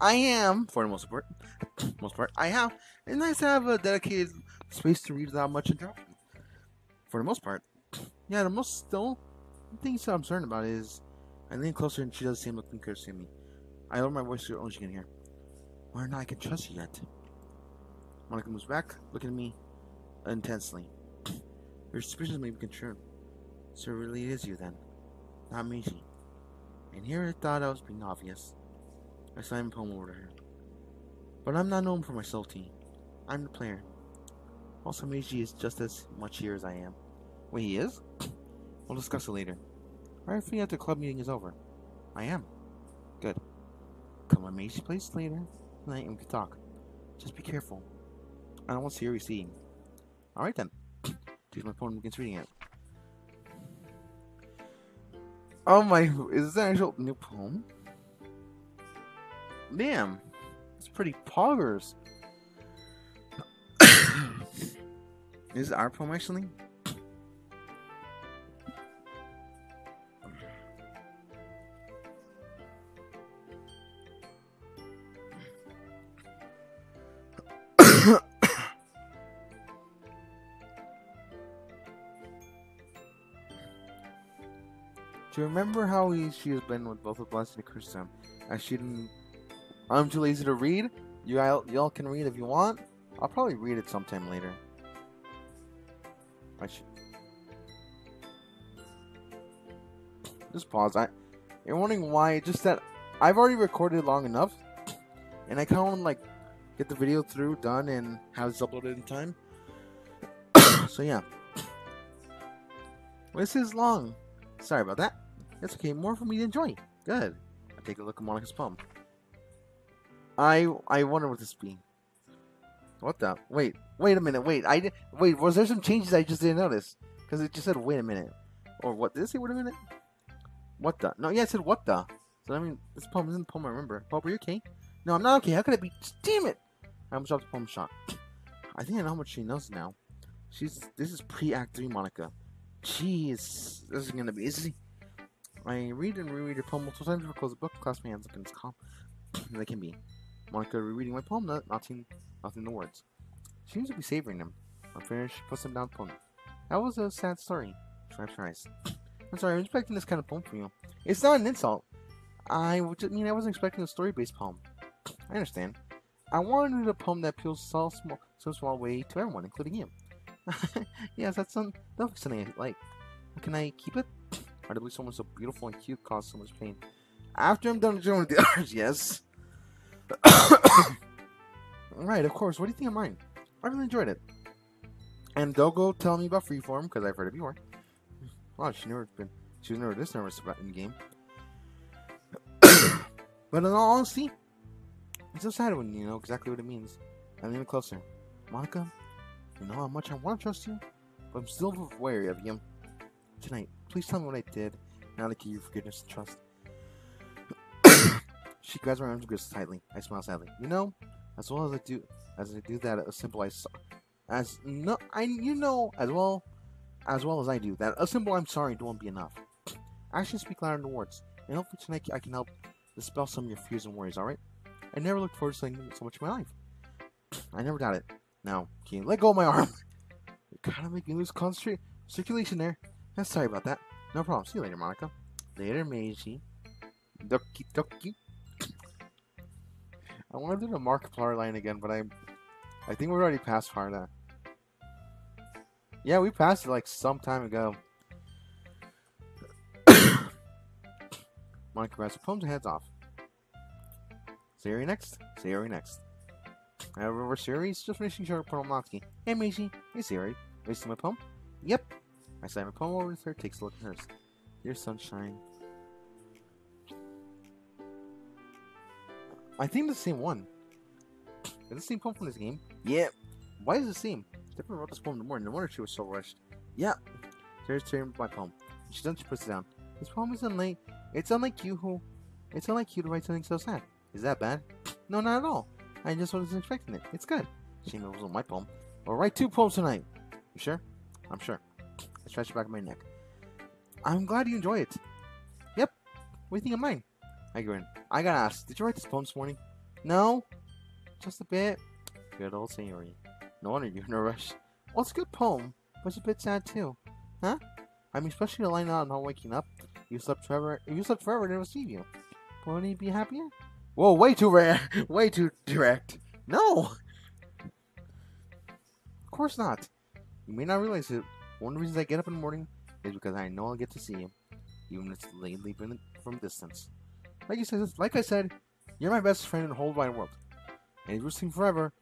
I am, for the most part. *coughs* most part, I have. It's nice to have a dedicated space to read without much interruption. For the most part. Yeah, the most still thing I'm certain about is I lean closer and she doesn't seem looking close to me. I lower my voice so only oh, she can hear. Why not I can trust you yet? Monika moves back, looking at me intensely. Your suspicions may be confirmed. So it really is you then, not Meiji. And here I thought I was being obvious. I signed a poem over to her. But I'm not known for my subtlety. I'm the player. Also, Meiji is just as much here as I am. Wait, he is? We'll discuss it later. Right after the club meeting is over. I am. Good. Come on Macy's place later tonight and we can talk. Just be careful. I don't want to see you seeing. Alright then. *clears throat* Choose my phone begins reading it. Oh my, is this an actual new poem? Damn. It's pretty poggers. *coughs* is our poem actually? Remember how he, she has been with both of Blessed and Christian? And she didn't. I'm too lazy to read. You all, y'all can read if you want. I'll probably read it sometime later. I should. Just pause. I. You're wondering why? Just that I've already recorded long enough, and I kind of want to like get the video through, done, and have it uploaded in time. *coughs* so yeah. This is long. Sorry about that. That's okay. More for me to enjoy. Good. I take a look at Monika's palm. I I wonder what this be. What the? Wait, wait a minute. Wait, I wait. Was there some changes I just didn't notice? Because it just said wait a minute, or what? Did it say wait a minute? What the? No, yeah, it said what the. So I mean, this poem isn't the poem I remember. Bob, are you okay? No, I'm not okay. How could it be? Damn it! I almost dropped the poem shot. I think I know how much she knows now. She's this is pre-act three, Monika. Jeez, this is gonna be easy. I read and reread your poem multiple times I close the book. Class my hands look as calm as they can be. Monika rereading my poem, not nothing, nothing the words. She seems to be savoring them. Finished, she puts them down poem. That was a sad story. Try tries. *sniffs* I'm sorry, I'm expecting this kind of poem from you. It's not an insult. I just mean I wasn't expecting a story-based poem. *sniffs* I understand. I wanted a poem that feels so small, so small way to everyone, including you. *laughs* yes, that's some, that's something I like. Can I keep it? I believe someone so beautiful and cute caused so much pain. After I'm done with the *laughs* others, yes. *coughs* right, of course. What do you think of mine? I really enjoyed it. And don't go tell me about Freeform because I've heard it before. Wow, she never been. She was never this nervous about in game. *coughs* but in all honesty, it's so sad when you know exactly what it means. I'm even closer. Monika, you know how much I want to trust you, but I'm still wary of you. Tonight, please tell me what I did, and I'll give you forgiveness and trust. *coughs* she grabs my arms and grips tightly. I smile sadly. You know, as well as I do, as I do that, a simple I as no, I you know as well, as well as I do that a simple I'm sorry won't be enough. Actions speak louder than words, and hopefully tonight I can help dispel some of your fears and worries. All right? I never looked forward to something so much in my life. I never doubt it. Now, can you let go of my arm? *laughs* You're kind of making me lose concentration circulation there. Yeah, sorry about that. No problem. See you later, Monika. Later, Meiji. Doki doki. I want to do the Markiplier line again, but I, I think we're already past Farda. Yeah, we passed it like some time ago. *coughs* Monika grabs her and heads off. Siri next. Siri next. I remember Siri's just finishing short poem Moxie. Hey Maisie. Hey Siri. Wasting my poem? Yep. I sign my poem over her, takes a look at hers. Dear sunshine. I think the same one. Is the same poem from this game? Yeah. Why is it the same? Definitely wrote this poem in the morning. No wonder she was so rushed. Yeah. Here's tearing my poem. She's done, she puts it down. This poem is unlike. It's unlike you who. It's unlike you to write something so sad. Is that bad? No, not at all. I just wasn't expecting it. It's good. Shame it wasn't my poem. I'll write two poems tonight. You sure? I'm sure. I stretch the back of my neck. I'm glad you enjoy it. Yep. What do you think of mine? I grin. I gotta ask, did you write this poem this morning? No? Just a bit? Good old Sayori. No wonder you're in a rush. Well, it's a good poem, but it's a bit sad too. Huh? I mean, especially the line out not waking up. You slept forever. You slept forever to receive you. Won't he be happier? Whoa, way too rare. *laughs* way too direct. No! Of course not. You may not realize it. One of the reasons I get up in the morning is because I know I'll get to see you, even if it's late leaving from distance. Like you said, like I said, you're my best friend in the whole wide world. And if you're listening forever,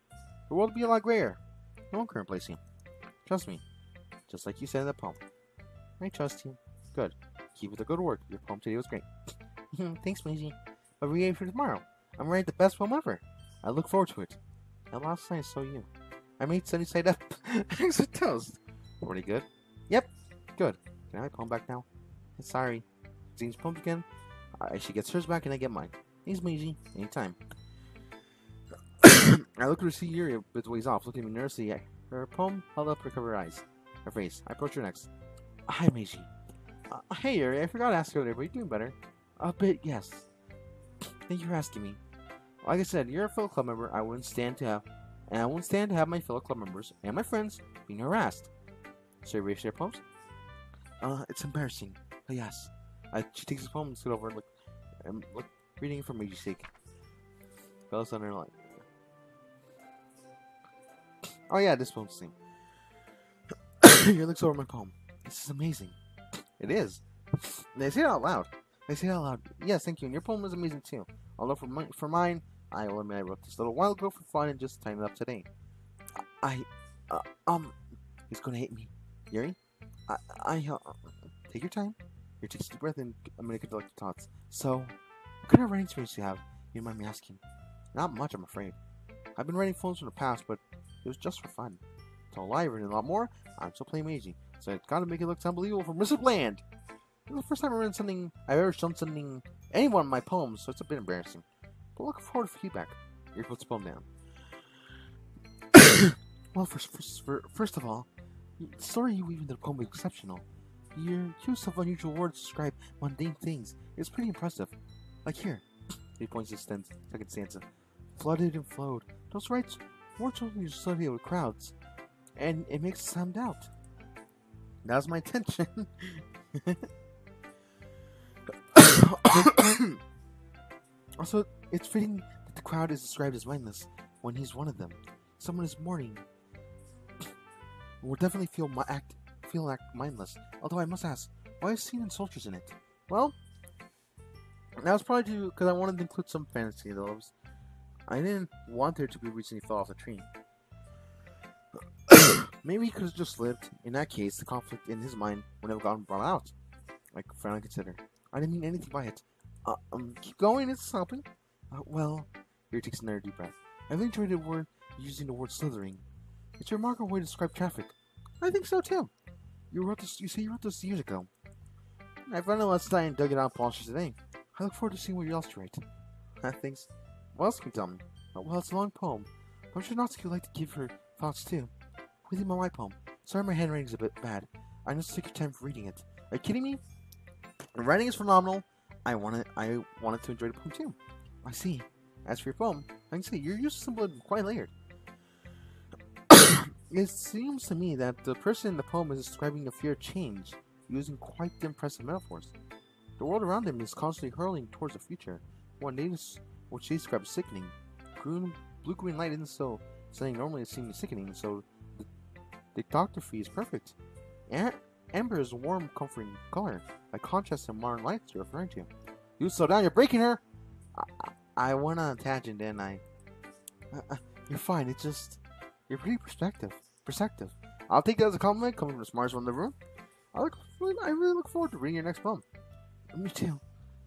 the world will be a lot grayer. No one can replace you. Trust me. Just like you said in the poem. I trust you. Good. Keep up the good work. Your poem today was great. *laughs* Thanks, Maisie. But re for tomorrow. I'm writing the best poem ever. I look forward to it. And last night, so you. I made sunny side up *laughs* eggs with toast. Pretty good. Yep. Good. Can I have my poem back now? Sorry. Zane's poem again. Uh, she gets hers back and I get mine. Thanks, Maisie. Anytime. *coughs* I look at her see Yuri a bit ways off, looking at me nervously. Her poem held up her cover eyes. Her face. I approach her next. Hi, Maisie. Uh, hey, Yuri. I forgot to ask earlier, but you're doing better. A bit, yes. Thank you for asking me. Like I said, you're a fellow club member. I wouldn't stand to have, and I wouldn't stand to have my fellow club members and my friends being harassed. You erase your poems? Uh, it's embarrassing. But yes. I, she takes his poem and sit over and look, and look, reading it for Maisie's sake. Fellas on her line. Oh yeah, this poem's the same. *coughs* Here looks over my poem. This is amazing. It is. They say it out loud. They say it out loud. Yes, thank you. And your poem was amazing too. Although for, my, for mine, I will admit I wrote this a little while ago for fun and just timed it up today. I, uh, um, he's gonna hate me. Yuri? I, I, uh, take your time. Here, take a deep breath and I'm gonna collect your thoughts. So, what kind of writing experience do you have? You mind me asking? Not much, I'm afraid. I've been writing poems in the past, but it was just for fun. So I've written a lot more, I'm still playing Meiji. So I gotta make it look unbelievable for Mrs. Bland. It's the first time I've written something I've ever shown something anyone in my poems, so it's a bit embarrassing. But looking forward to feedback. Here puts the poem down. *coughs* Well, first, first, first of all, story you even the poem exceptional. Your use of unusual words to describe mundane things is pretty impressive. Like here, *clears throat* he points to the second stanza. Flooded and flowed. Those rights words only associated with crowds, and it makes it sound out. That was my intention. *laughs* *coughs* also, it's fitting that the crowd is described as mindless when he's one of them. Someone is mourning. Will definitely feel my act feel act mindless. Although I must ask, why is scene and soldiers in it? Well, that was probably because I wanted to include some fantasy though. I didn't want there to be a reason he fell off the tree. *coughs* Maybe he could have just lived. In that case, the conflict in his mind would have gotten brought out. I finally consider. I didn't mean anything by it. Uh, um, keep going, it's helping. Uh, well, here takes another deep breath. I've enjoyed the word using the word slithering. It's a remarkable way to describe traffic. I think so too. You wrote this. You say you wrote this years ago. I finally let slide and dug it out polished today. I look forward to seeing what you else write. *laughs* Thanks. What else can you tell me? Well, it's a long poem. Sure Natsuki would like to give her thoughts too. Reading my poem. Sorry my handwriting's a bit bad. I just take your time for reading it. Are you kidding me? The writing is phenomenal. I wanted I wanted to enjoy the poem too. I see. As for your poem, I can see your use of symbol quite layered. It seems to me that the person in the poem is describing a fear of change, using quite the impressive metaphors. The world around him is constantly hurling towards the future, one they which they describe as sickening. Green, blue-green light isn't so something normally seems sickening, so the, the is perfect. Amber is a warm, comforting color, by contrast to modern lights you're referring to. You slow down, you're breaking her! I, I, went on a tangent, didn't I? Uh, *laughs* you're fine, it's just... You're pretty perspective. Perceptive. I'll take that as a compliment coming from the smartest one in the room. I look, I really look forward to reading your next poem. Me too.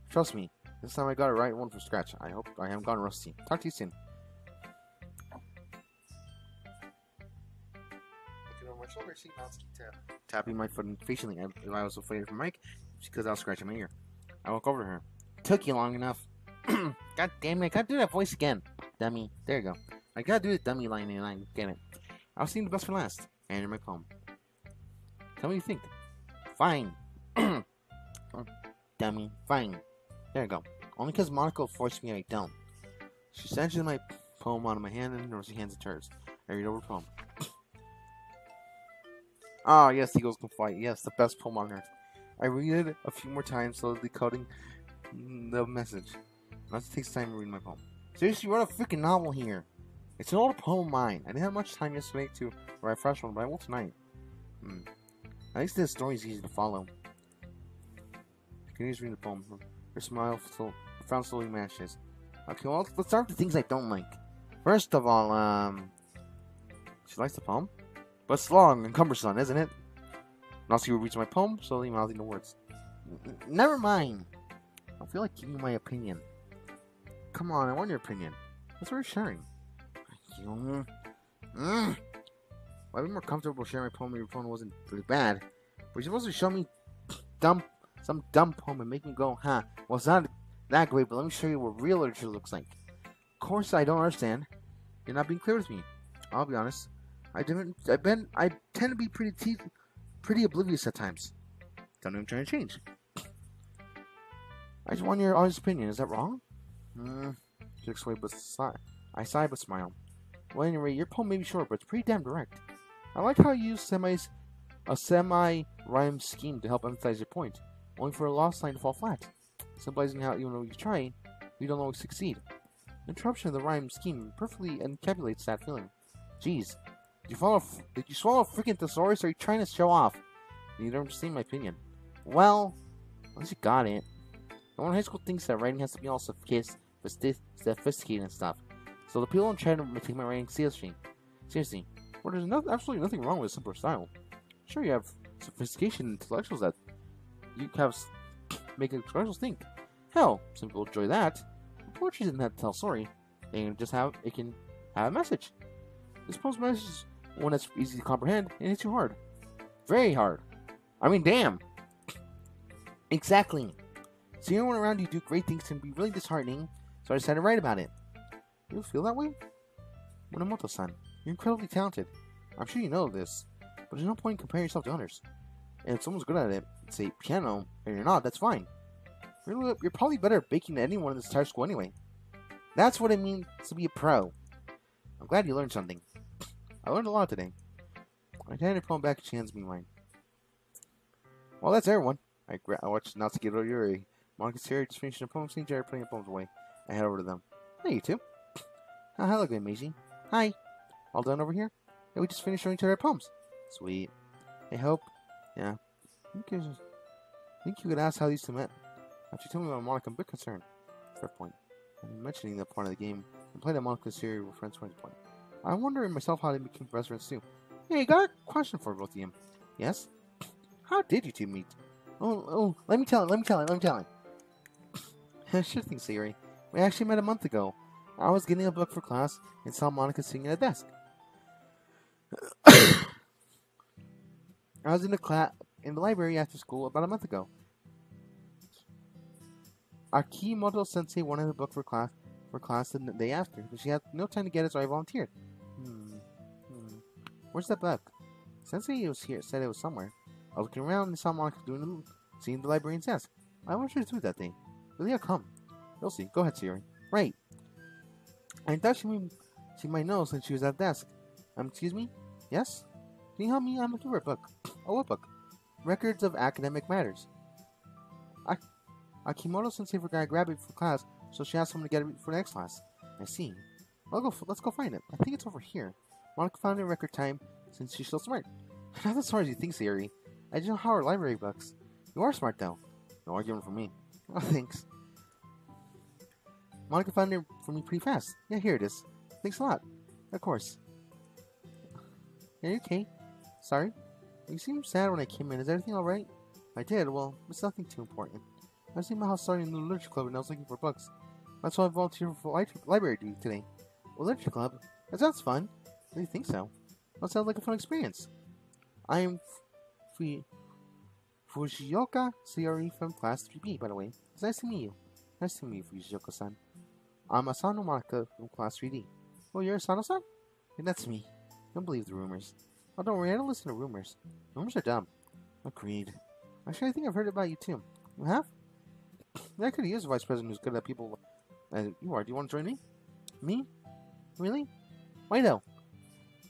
Trust me, this time I got it right one from scratch. I hope I haven't gone rusty. Talk to you soon. Tapping my foot impatiently. If I was afraid for Mike, because I was scratching my ear. I walk over to her. Took you long enough. *clears throat* God damn it, I gotta do that voice again. Dummy. There you go. I gotta do the dummy line and line. Damn it. I was seeing the best for last. And in my poem. Tell me what you think. Fine. *clears throat* dummy. Fine. There you go. Only because Monika forced me, I don't. She snatches my poem out of my hand and she hands it to hers. I read over poem. *sniffs* ah, yes, eagles can fly. Yes, the best poem on earth. I read it a few more times, slowly decoding the message. Now it takes time to read my poem. Seriously, you wrote a freaking novel here. It's an old poem of mine. I didn't have much time yesterday to write a fresh one, but I will tonight. Hmm. At least the story is easy to follow. Continues read the poem. Her smile still, frown slowly matches. Okay, well, let's start with the things I don't like. First of all, um... She likes the poem. But it's long and cumbersome, isn't it? Natsuki reads my poem, slowly mouthing the words. Never mind. I feel like giving you my opinion. Come on, I want your opinion. That's worth sharing. Mm. Mm. Well, I'd be more comfortable sharing my poem if your poem wasn't really bad. But you're supposed to show me dumb some dumb poem and make me go, huh, well, it's not that great, but let me show you what real literature looks like. Of course, I don't understand. You're not being clear with me. I'll be honest. I didn't. I've been. I tend to be pretty, pretty oblivious at times. Don't even try to change. I just want your honest opinion. Is that wrong? Hmm. Looks away, but sigh. I sigh but smile. Well, anyway, your poem may be short, but it's pretty damn direct. I like how you use semis, a semi-rhyme scheme to help emphasize your point only for a lost line to fall flat, symbolizing how even though you try, you don't always succeed. Interruption of the rhyme scheme perfectly encapsulates that feeling. Jeez, did you follow? Did you swallow a freaking thesaurus? Or are you trying to show off? You don't understand my opinion. Well, least you got it. No one in high school thinks that writing has to be all sophisticated and stuff. So the people try to take my writing seriously. Seriously, well, there's no, absolutely nothing wrong with simpler style. Sure, you have sophistication intellectuals that you have make expressions think. Hell, some people enjoy that. Poetry doesn't have to tell a story. They can just have it can have a message. This post message is one that's easy to comprehend and it's too hard. Very hard. I mean damn. exactly. Seeing everyone around you do great things can be really disheartening, so I decided to write about it. You feel that way? Muramoto-san, you're incredibly talented. I'm sure you know this, but there's no point in comparing yourself to others. And if someone's good at it, say piano, and you're not, that's fine. You're, you're probably better at baking than anyone in this entire school anyway. That's what it means to be a pro. I'm glad you learned something. I learned a lot today. I handed the poem back and she hands me mine. Well, that's everyone. I, gra- I watched Natsuki Yuri. Monika Siri just finishing a poem, seeing Jerry putting the poems away. I head over to them. Hey, you two. Oh, hello, good Meiji. Hi. All done over here? Yeah, we just finished showing each other our poems. Sweet. I hope. Yeah. I think, you I think you could ask how these two met. After you told me about Monika, I'm a bit concerned. Fair point. And mentioning that part of the game, and played at Monika Siri with friends 20 point. I'm wondering myself how they became best friends too. Hey, got a question for both of you. Yes? How did you two meet? Oh, oh, let me tell it, let me tell it, let me tell it. *coughs* sure thing, Siri. We actually met a month ago. I was getting a book for class and saw Monika sitting at a desk. *coughs* I was in the class in the library after school about a month ago. Our Akimoto Sensei wanted a book for class for class the day after, but she had no time to get it, so I volunteered. Hmm. hmm. Where's that book? Sensei was here. Said it was somewhere. I was looking around and saw Monika doing the, seeing the librarian's desk. I what she was doing that thing. Really, how come? You'll see. Go ahead, Siri. Right. I thought she might, she might know since she was at the desk. Um, excuse me? Yes? Can you help me? I'm looking for a book. *sniffs* Oh, what book? Records of Academic Matters. Ak- Akimoto sensei forgot to grab it for class, so she asked someone to get it for the next class. I see. I'll go. Let's go find it. I think it's over here. Monika found it in record time since she's so smart. *laughs* Not as smart as you think, Siri. I just know how our library books. You are smart, though. No argument from me. *laughs* Oh, thanks. Monika found it for me pretty fast. Yeah, here it is. Thanks a lot. Of course. Are you okay? Sorry? You seemed sad when I came in. Is everything alright? I did. Well, it's nothing too important. I was in my house starting a new literature club and I was looking for books. That's why I volunteered for li- library duty today. A literature club? That sounds fun. Do you think so? That sounds like a fun experience. I am F- Fu- Fujioka Sayori from Class 3B, by the way. It's nice to meet you. Nice to meet you, Fujioka-san. I'm Asano Monika from Class 3D. Oh, you're Asano-san? And that's me. Don't believe the rumors. Oh, don't worry, I don't listen to rumors. Rumors are dumb. Agreed. Actually, I think I've heard about you too. You have? *clears throat* I could use a vice president who's good at people as you are. Do you want to join me? Me? Really? Why though?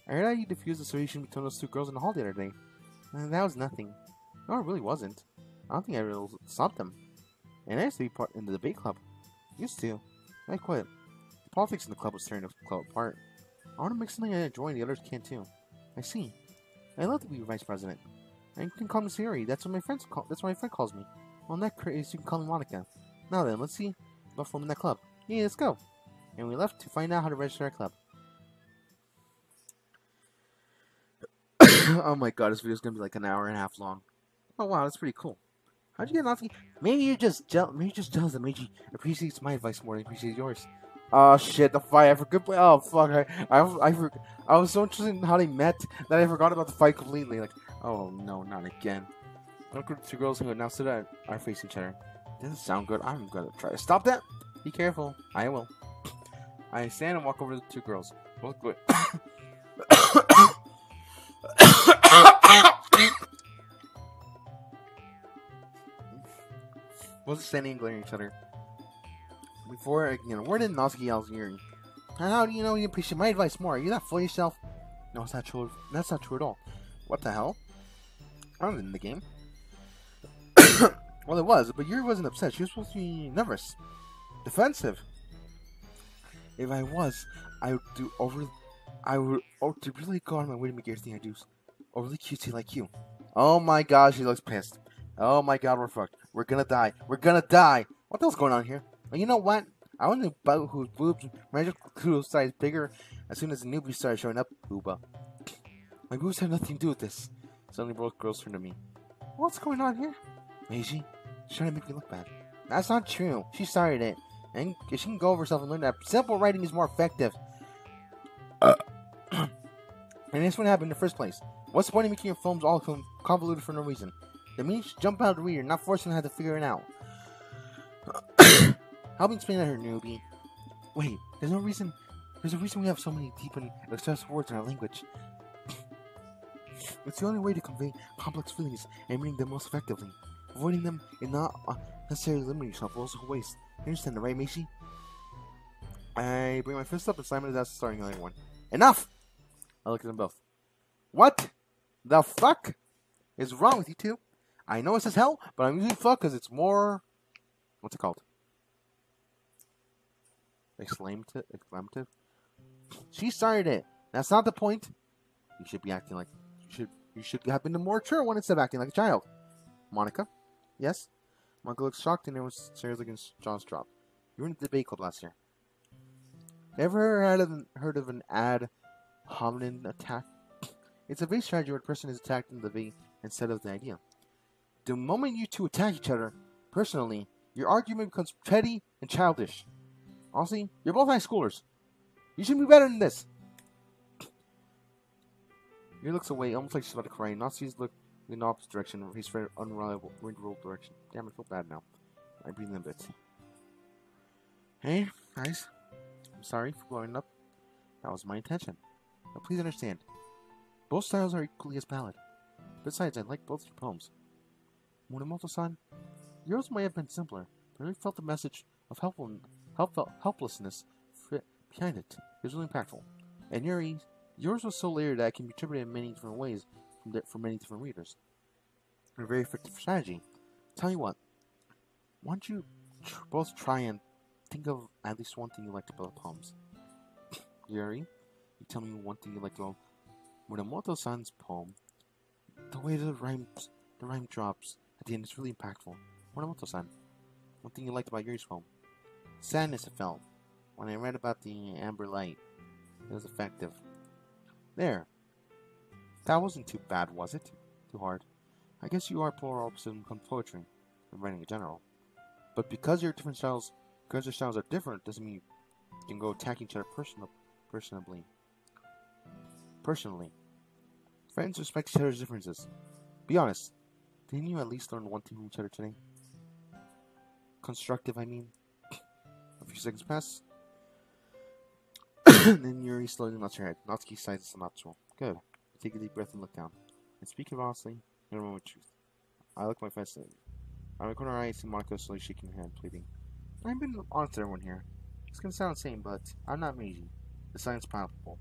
I heard how you diffused the situation between those two girls in the hall the other day. And that was nothing. No, it really wasn't. I don't think I really stopped them. And I used to be part in the debate club. Used to. I quit. The politics in the club was tearing the club apart. I want to make something I enjoy and the others can too. I see. I love to be vice president. You can call me Siri. That's what my friends call. That's what my friend calls me. Well, in that case, you can call me Monika. Now then, let's see about forming that club. Yeah, let's go. And we left to find out how to register our club. *coughs* oh my god, this video is gonna be like an hour and a half long. Oh wow, that's pretty cool. How'd you get Natsuki? Maybe you're just jealous. Maybe you're just jealous that Meiji appreciates my advice more than appreciates yours. Oh shit, the fight! I forgot. Oh fuck! I I I, for, I was so interested in how they met that I forgot about the fight completely. Like, oh no, not again. Look at the two girls who now sit at are facing each other. Doesn't sound good. I'm gonna try to stop that. Be careful. I will. *laughs* I stand and walk over to the two girls. Both good. *coughs* Both standing and glaring at each other. Before can get a word in, Natsuki yells Yuri. How do you know you appreciate my advice more? Are you not full yourself? No, it's not true. That's not true at all. What the hell? I was in the game. *coughs* well, it was, but Yuri wasn't upset. She was supposed to be nervous, defensive. If I was, I would do over. I would oh, to really go on my way to make everything I do overly cutesy like you. Oh my god, she looks pissed. Oh my god, we're fucked. We're gonna die. We're gonna die. What the hell's going on here? Well, you know what? I want to about whose boobs magical size bigger as soon as the newbie started showing up. Booba. My boobs have nothing to do with this. Suddenly, both girls turn to me. What's going on here? Meiji, she's trying to make me look bad. That's not true. She started it. And she can go over herself and learn that simple writing is more effective. Uh, *coughs* and this wouldn't happen in the first place. What's the point of making your films all convoluted for no reason? The means jump out of the reader, not forcing her to figure it out. *coughs* Help me explain that here, newbie. Wait, there's no reason. There's a reason we have so many deep and expressive words in our language. *coughs* It's the only way to convey complex feelings and meaning them most effectively. Avoiding them and not uh, necessarily limiting yourself will also waste. You understand that, right, Macy? I bring my fist up and slam it as starting another one. Enough! I look at them both. What the fuck is wrong with you two? I know it says hell, but I'm using fuck because it's more. What's it called? Exclamative? She started it. That's not the point. You should be acting like you should. You should have been more mature one instead of acting like a child. Monika, yes. Monika looks shocked and it was stares against John's drop. You were in the debate club last year. Never heard of an, heard of an ad hominem attack? It's a V strategy where a person is attacked in the V instead of the idea. The moment you two attack each other personally, your argument becomes petty and childish. Honestly, you're both high schoolers. You should be better than this. *clears throat* He looks away, almost like she's about to cry. Nazis look in the opposite direction. He's very unreliable, unreliable direction. Damn, I feel bad now. I breathe in a bit. Hey, guys. I'm sorry for blowing up. That was my intention. But please understand, both styles are equally as valid. Besides, I like both your poems. Muramoto-san, yours may have been simpler, but I felt the message of helpful, help, helplessness behind it. It was really impactful. And Yuri, yours was so layered that it can be interpreted in many different ways from for many different readers. A very effective strategy. Tell you what, why don't you tr- both try and think of at least one thing you liked about the poems? *laughs* Yuri, you tell me one thing you liked about Muramoto-san's poem. The way the rhyme, the rhyme drops at the end is really impactful. Muramoto-san, one thing you liked about Yuri's poem. Sadness I felt when I read about the amber light. It was effective. There. That wasn't too bad, was it? Too hard. I guess you are polar opposite when it poetry and writing in general. But because your different styles, because your styles are different, doesn't mean you can go attack each other personal, personally. Personally. Friends respect each other's differences. Be honest. Didn't you at least learn one thing from each other today? Constructive, I mean. *laughs* A few seconds pass. *coughs* then Yuri slowly nods her head. Natsuki sighs as natural. Good. I take a deep breath and look down. And speaking honestly, moment of truth. I look my face at I look in her eyes, see Monika slowly shaking her head, pleading. I've been honest with everyone here. It's gonna sound insane, but I'm not Meiji. The sign's palpable.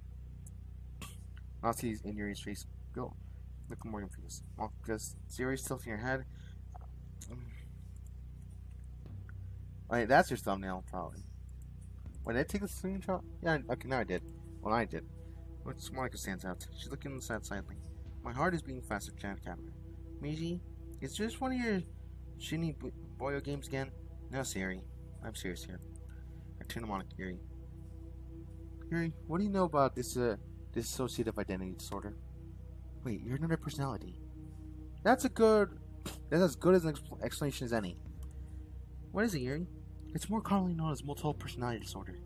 *coughs* Natsuki's in Yuri's face. Go. Look more confused. Monika's Yuri's tilting your head. Wait, that's your thumbnail, probably. Wait, did I take a screenshot? Yeah, okay, now I did. Well, I did. What's Monika stands out. She's looking inside silently. My heart is beating faster than camera. Meiji, is just one of your shitty boyo games again? No, Siri. I'm serious here. I turn to Monika Yuri. Yuri, what do you know about this uh, dissociative identity disorder? Wait, you're another personality. That's a good. That's as good as an expl- explanation as any. What is it, Yuri? It's more commonly known as multiple personality disorder.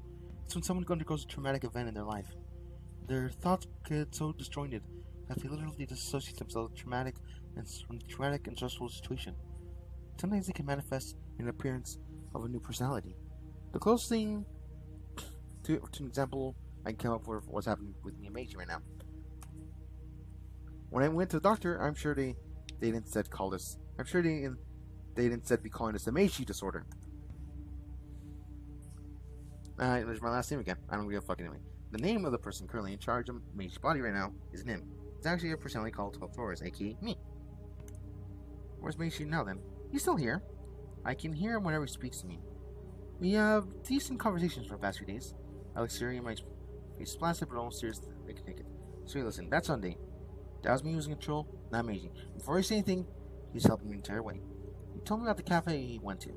It's when someone undergoes a traumatic event in their life. Their thoughts get so disjointed that they literally disassociate themselves with traumatic and from traumatic and stressful situation. Sometimes it can manifest in the appearance of a new personality. The closest thing to, to an example I can come up with what's happening with me and Meiji right now. When I went to the doctor, I'm sure they they didn't said call this. I'm sure they they didn't said be calling this a Meiji disorder. Uh, there's my last name again. I don't give a fuck anyway. The name of the person currently in charge of Meiji's body right now is Nim. It's actually a personality called 12 Floors, aka me. Where's Meiji now then? He's still here. I can hear him whenever he speaks to me. We have decent conversations for the past few days. Serious, my face placid, but almost serious. They can take it. So listen, that's on Sunday. That was me using control, not Meiji. Before he said anything, he's helping me the entire way. He told me about the cafe he went to.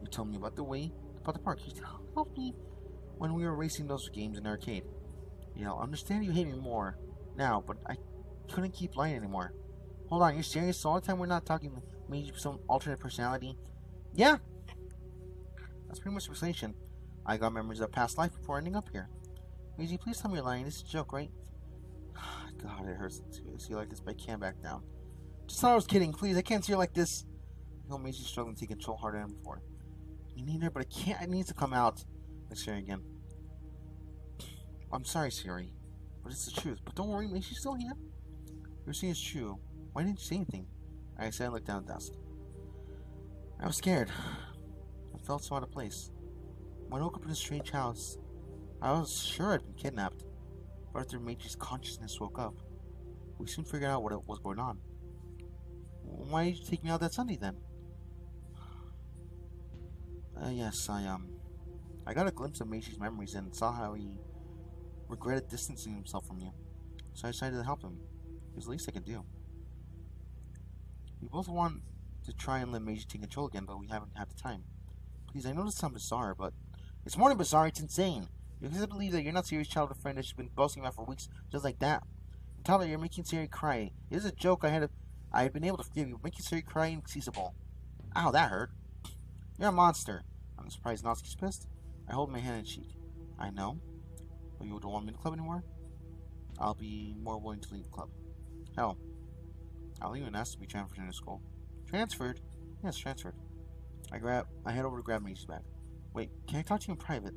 He told me about the way, about the park. He helped me when we were racing those games in the arcade. You know, I understand you hate me more now, but I couldn't keep lying anymore. Hold on, you're serious? All the time we're not talking Meiji some alternate personality? Yeah. That's pretty much the explanation. I got memories of past life before ending up here. Meiji, please tell me you're lying. This is a joke, right? God, it hurts to see you like this, but I can't back down. Just thought I was kidding. Please, I can't see you like this. I know Meiji's struggling to control harder than before. Me neither, but I can't. It needs to come out. Let's hear again. I'm sorry, Siri, but it's the truth. But don't worry, Meishi's still here. You're saying it's true. Why didn't you say anything? I said and looked down at desk. I was scared. I felt so out of place. When I woke up in a strange house, I was sure I'd been kidnapped. After Meiji's consciousness woke up, we soon figured out what was going on. Why did you take me out that Sunday then? Uh, yes, I, um, I got a glimpse of Meiji's memories and saw how he regretted distancing himself from you. So I decided to help him. It was the least I could do. We both want to try and let Meiji take control again, but we haven't had the time. Please, I know this sounds bizarre, but it's more than bizarre, it's insane. You can't believe that you're not serious childhood friend that you've been boasting about for weeks just like that. Tyler, you're making Siri cry. It is a joke I had a, I have been able to forgive you. Making Siri cry inexcusable. Ow, that hurt. You're a monster. I'm surprised Natsuki's pissed. I hold my hand and cheek. I know. But you don't want me in the club anymore? I'll be more willing to leave the club. Hell, I'll even ask to be transferred into school. Transferred? Yes, transferred. I grab. I head over to grab Meiji's bag. Wait, can I talk to you in private?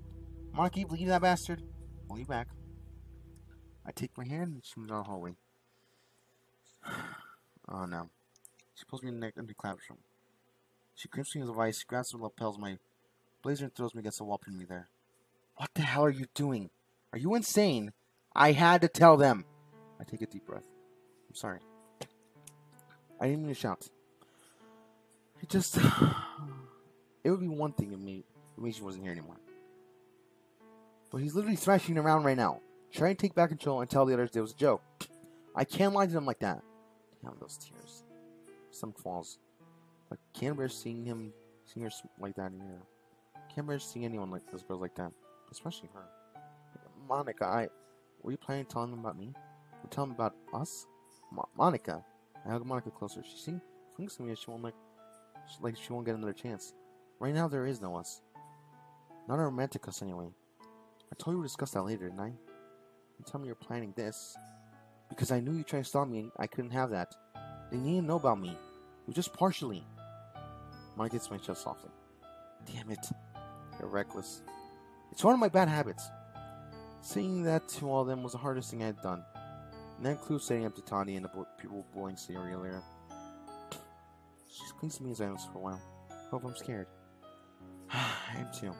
You believe that bastard? I'll be back. I take my hand and she moves down the hallway. *sighs* oh no. She pulls me in the neck into the classroom. She grips me with a vice, grabs the lapels of my blazer and throws me against the wall, pinning me there. What the hell are you doing? Are you insane? I had to tell them. I take a deep breath. I'm sorry. I didn't mean to shout. It just. *sighs* It would be one thing if me, if she wasn't here anymore. But he's literally thrashing around right now, trying to take back control and tell the others it was a joke. I can't lie to them like that. Damn those tears. Some falls. Like can't bear seeing him, seeing her like that in here. Can't bear seeing anyone like this girl like that, especially her. Monika, I were you planning on telling them about me? Or tell them about us? Mo Monika. I hug Monika closer. She seems thinks to me she won't like, like she won't get another chance. Right now there is no us. Not a romantic us anyway. I told you we'd discuss that later, didn't I? You tell me you're planning this. Because I knew you tried to stop me and I couldn't have that. They to know about me. It was just partially. Monika gets my chest softly. Damn it. You're reckless. It's one of my bad habits. Saying that to all of them was the hardest thing I had done. And that includes setting up to Tani and the people bullying Siri earlier. She clings to me as I for a while. Hope I'm scared. *sighs* I am too.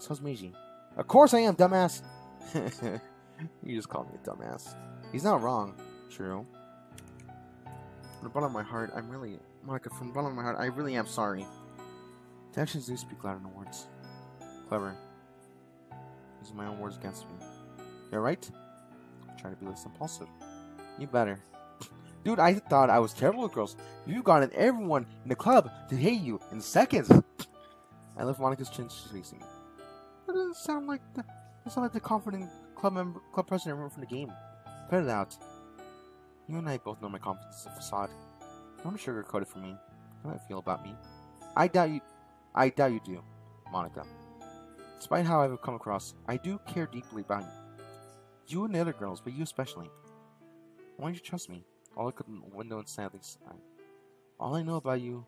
So's Meiji. Of course I am, dumbass! *laughs* you just called me a dumbass. He's not wrong. True. From the bottom of my heart, I'm really... Monika, from the bottom of my heart, I really am sorry. The actions do speak louder than words. Clever. Using my own words against me. You're right? Try to be less impulsive. You better. *laughs* Dude, I thought I was terrible with girls. You got everyone in the club to hate you in seconds. *laughs* I left Monika's chin me. That doesn't sound like the that sound like the confident club member club president from the game. Cut it out. You and I both know my confidence is a facade. Don't sugarcoat it for me. How do I feel about me? I doubt you I doubt you do, Monika. Despite how I've come across, I do care deeply about you. You and the other girls, but you especially. Why don't you trust me? All I'll look at the window and sadly sigh. All I know about you,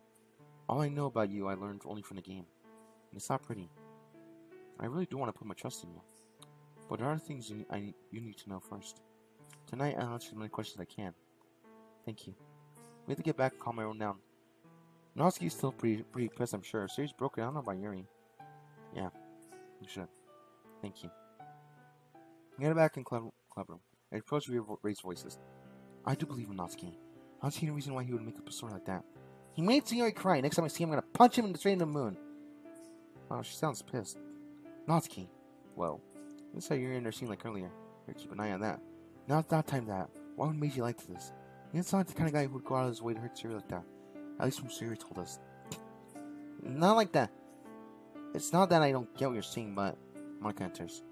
all I know about you I learned only from the game. And it's not pretty. I really do want to put my trust in you. But there are things you, I, you need to know first. Tonight, I'll answer as many questions as I can. Thank you. We have to get back and calm own down. Natsuki's still pretty, pretty pissed, I'm sure. She's broken. I don't know about Yuri. Yeah, you should. Thank you. Get back in club, club room. I approach with raised voices. I do believe in Natsuki. I don't see any reason why he would make up a story like that. He made Sayori cry. Next time I see him, I'm gonna punch him in the straight in the moon. Oh, she sounds pissed. Natsuki. Well, this how you're in their scene like earlier. Better keep an eye on that. Not that time that. Why would Meiji like this? He doesn't the kind of guy who would go out of his way to hurt Siri like that. At least from Sayori told us. Not like that. It's not that I don't get what you're saying, but Monika enters.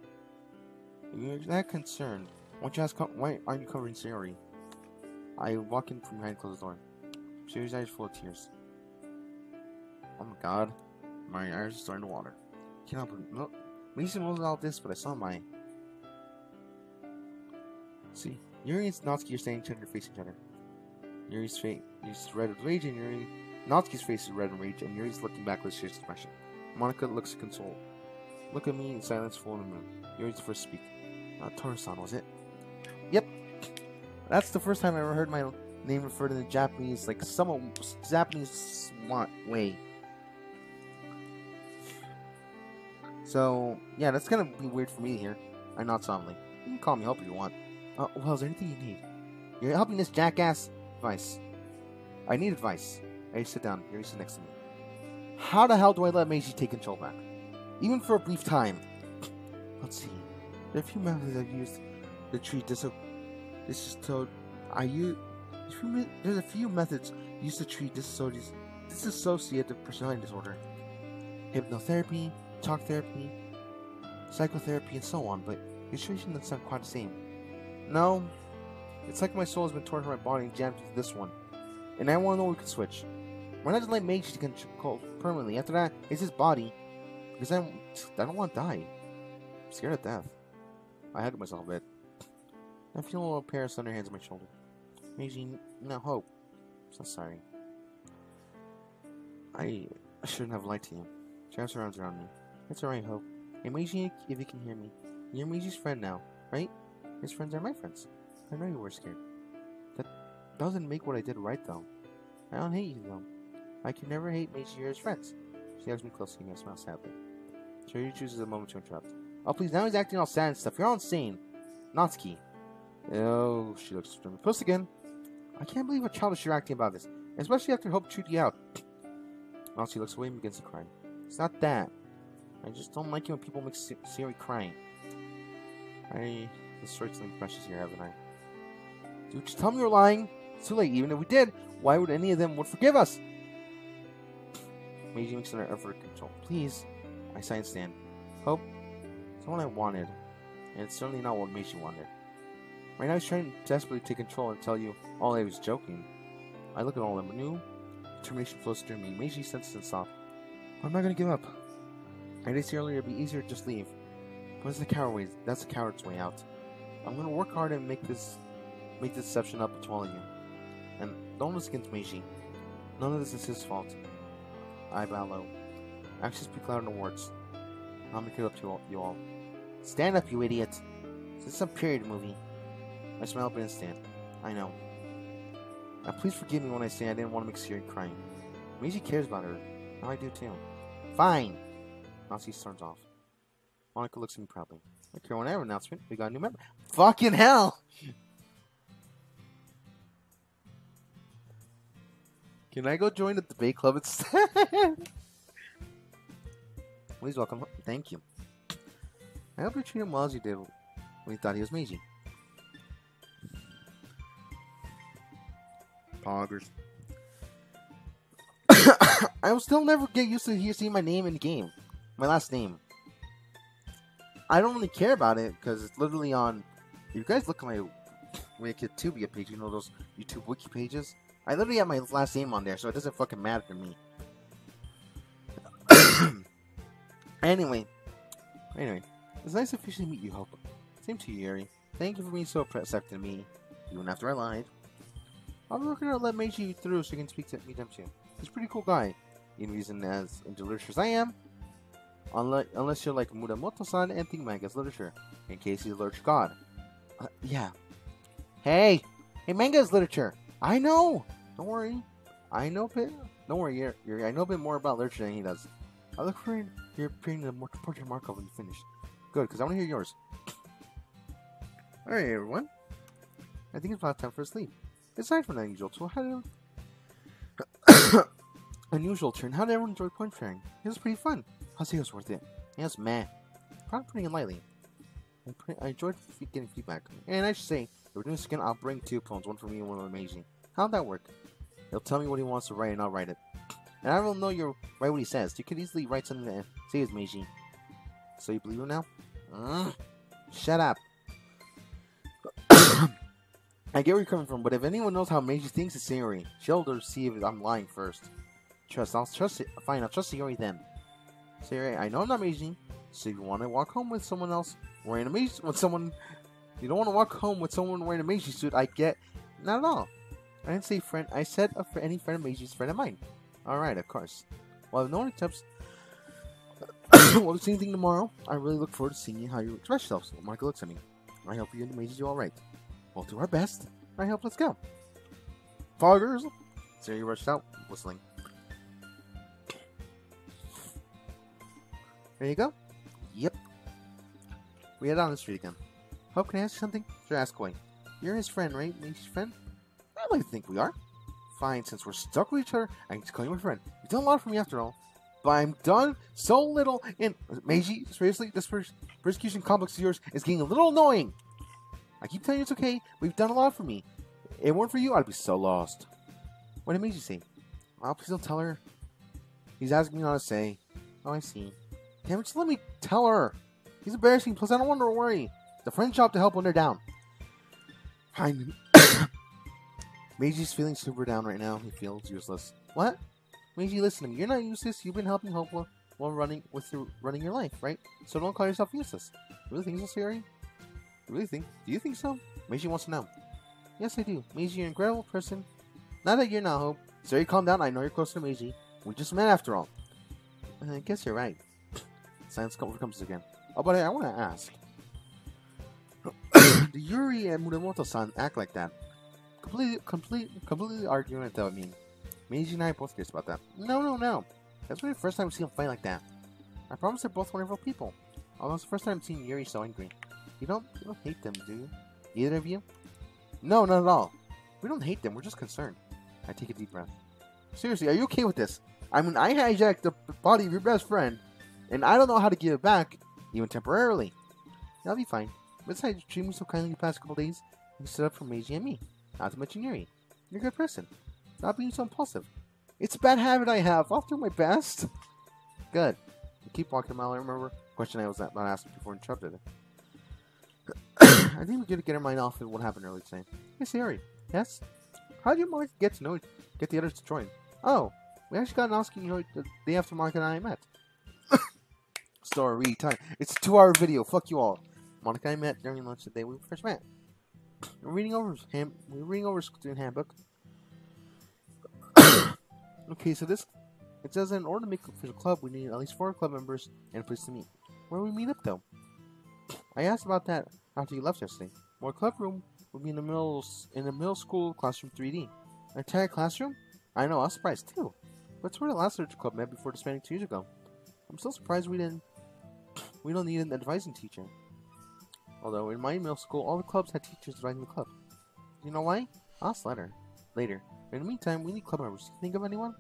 If you're that concerned, why don't you ask why aren't you covering Sayori? I walk in from behind closed door. Sayori's eyes full of tears. Oh my god. My eyes are starting to water. Help it. No, Lisa knows all this, but I saw my. See, Yuri and Natsuki are standing each other facing each other. Yuri's face is red with rage, and Yuri. Natsuki's face is red with rage, and Yuri's looking back with a serious expression. Monika looks consoled. Look at me in silence, full moon. Yuri's the first to speak. Toru-san, was it? Yep. That's the first time I ever heard my name referred in the Japanese, like somewhat Japanese smart way. So, yeah, that's gonna be weird for me here. I'm not solemnly. You can call me help if you want. Uh, well, is there anything you need? You're helping this jackass? Advice. I need advice. Hey, sit down. You sit next to me. How the hell do I let Meiji take control back? Even for a brief time. *clears throat* Let's see. There are a few methods I've used to treat this. This is told. I use. There's a few methods used to treat dissociative personality disorder. Hypnotherapy, talk therapy, psychotherapy, and so on, but the situation doesn't sound quite the same. No, it's like my soul has been torn from my body and jammed into this one. And I want to know we can switch. Why not just let take control permanently? After that, it's his body. Because I, I don't want to die. I'm scared of death. I hug myself a bit. I feel a little pair of thunder hands on my shoulder. Meiji, no hope. So sorry. I, shouldn't have lied to you. She wraps around me. It's alright, Hope. Meiji, if you can hear me. You're Meiji's friend now, right? His friends are my friends. I know you were scared. That doesn't make what I did right, though. I don't hate you, though. I can never hate Meiji or his friends. She hugs me closely and I smile sadly. Cherry chooses a moment to interrupt. Oh, please, now he's acting all sad and stuff. You're all insane. Natsuki. Oh, she looks extremely close again. I can't believe how childish you're acting about this, especially after Hope chewed you out. *clears throat* Natsuki looks away and begins to cry. It's not that. I just don't like it when people make Siri crying. I destroyed something precious here, haven't I? Dude, just tell me you're lying. It's too late. Even if we did, why would any of them would forgive us? Meiji makes another effort to control. Please. I sign stand. Hope. It's not what I wanted. And it's certainly not what Meiji wanted. Right now he's trying to desperately take control and tell you all I was joking. I look at all of them. New determination flows through me. Meiji senses and soft. I'm not gonna give up. I say earlier it'd be easier to just leave. But it's the coward way that's the coward's way out. I'm gonna work hard and make this make this deception up to all of you. And don't listen against Meiji. None of this is his fault. I bow low. Actions speak louder than words. I'll make it up to you all. Stand up, you idiot! This is some period movie. I smile but stand. I know. Now please forgive me when I say I didn't want to make Siri crying. Meiji cares about her. Now I do too. Fine! Nazi turns off. Monika looks at me proudly. Okay, on air announcement, we got a new member. Fucking hell! Can I go join the debate club instead? *laughs* Please welcome. Thank you. I hope you treat him well as you did when you thought he was Meiji. Poggers. *coughs* I will still never get used to hear seeing my name in the game. My last name. I don't really care about it because it's literally on. You guys look at my Wikipedia page, you know those YouTube wiki pages. I literally have my last name on there, so it doesn't fucking matter to me. *coughs* anyway, anyway, it's nice to officially meet you, Hope. Same to you, Yuri. Thank you for being so receptive to me, even after I lied. Be working to let Meiji through so you can speak to me, too. He's a pretty cool guy, even reason as literature as I am. Unless, unless you're like Muramoto-san and think manga's literature, in case he's a literature god. Uh, yeah. Hey! Hey, manga is literature! I know! Don't worry. I know a bit. Don't worry, you're, you're, I know a bit more about literature than he does. I look for your opinion the portrait Markov when you finish. Good, because I want to hear yours. Alright, everyone. I think it's about time for sleep. Aside from the unusual tool, how did *coughs* unusual turn? How did everyone enjoy point sharing? It was pretty fun. I'll say it was worth it. Yeah, it's meh. Probably it lightly. I, pretty, I enjoyed getting feedback. And I should say, if we're doing this again, I'll bring two poems, one for me and one amazing. How'd that work? He'll tell me what he wants to write and I'll write it. And I don't know you write what he says. You could easily write something that say it's Meiji. So you believe him now? Uh, shut up. *coughs* I get where you're coming from, but if anyone knows how Meiji thinks it's Sayori, she'll see if I'm lying first. Trust, I'll trust it. Fine, I'll trust Sayori then. Sayori, I know I'm not Meiji, so you want to walk home with someone else wearing a Meiji, *laughs* with someone, you don't want to walk home with someone wearing a Meiji suit, I get, not at all. I didn't say friend, I said a fr any friend of Meiji's friend of mine. Alright, of course. Well, no one attempts, *coughs* well, the same thing tomorrow. I really look forward to seeing how you express yourselves. Marco looks at me. I hope you and the Meiji do alright. We'll do our best. I hope let's go. Poggers! Siri rushed out, whistling. There you go. Yep. We head on the street again. Hope, can I ask you something? Sure, ask away. You're his friend, right? Meishi's friend? I like to think we are. Fine, since we're stuck with each other, I can just call you my friend. You've done a lot for me after all. But I'm done so little in... Meiji, seriously? This pers persecution complex of yours is getting a little annoying. I keep telling you it's okay, but you've done a lot for me. If it weren't for you, I'd be so lost. What did Meiji say? Oh, please don't tell her. He's asking me how to say. Oh, I see. Damn just let me tell her. He's embarrassing, plus I don't want her to worry. The a friend's job to help when they're down. Fine. *coughs* Meiji's feeling super down right now. He feels useless. What? Meiji, listen to me. You're not useless. You've been helping Hope while running with your, running your life, right? So don't call yourself useless. You really think so, Siri? You really think? Do you think so? Meiji wants to know. Yes, I do. Meiji, you're an incredible person. Now that you're not Hope. Siri, calm down. I know you're close to Meiji. We just met after all. Uh, I guess you're right. Silence comes again. Oh, but I, I want to ask. *coughs* Do Yuri and Muramoto-san act like that? Completely, completely, completely arguing without me. Meiji and I are both curious about that. No, no, no. That's my first time seeing them fight like that. I promise they're both wonderful people. Although it's the first time seeing Yuri so angry. You don't, you don't hate them, do you? Either of you? No, not at all. We don't hate them, we're just concerned. I take a deep breath. Seriously, are you okay with this? I mean, I hijacked the body of your best friend, and I don't know how to give it back, even temporarily. That'll be fine. Besides, you treated me so kindly the past couple days, you stood up for Meiji and me. Not to mention Yuri. You're a good person. Not being so impulsive. It's a bad habit I have. I'll do my best. Good. Keep walking a mile. I remember question I was not asking before interrupted. *coughs* I think we gotta get our mind off of what happened earlier today. Hey Siri. Yes? How did you Monika get to know get the others to join? Oh, we actually got an asking you know the day after Mark and I met. Story time. It's a two hour video. Fuck you all. Monika and I met during lunch today. we first met. We're reading over ham we're reading over student handbook. *coughs* okay, so this it says in order to make official club we need at least four club members and a place to meet. Where do we meet up though? I asked about that after you left yesterday. Our club room would be in the middle in the middle school classroom 3D. An entire classroom? I know, I was surprised too. It's where the last literature club met before disbanding two years ago. I'm still surprised we didn't we don't need an advising teacher. Although in my middle school, all the clubs had teachers advising the club. You know why? Ask later. Later. In the meantime, we need club members. Can you think of anyone?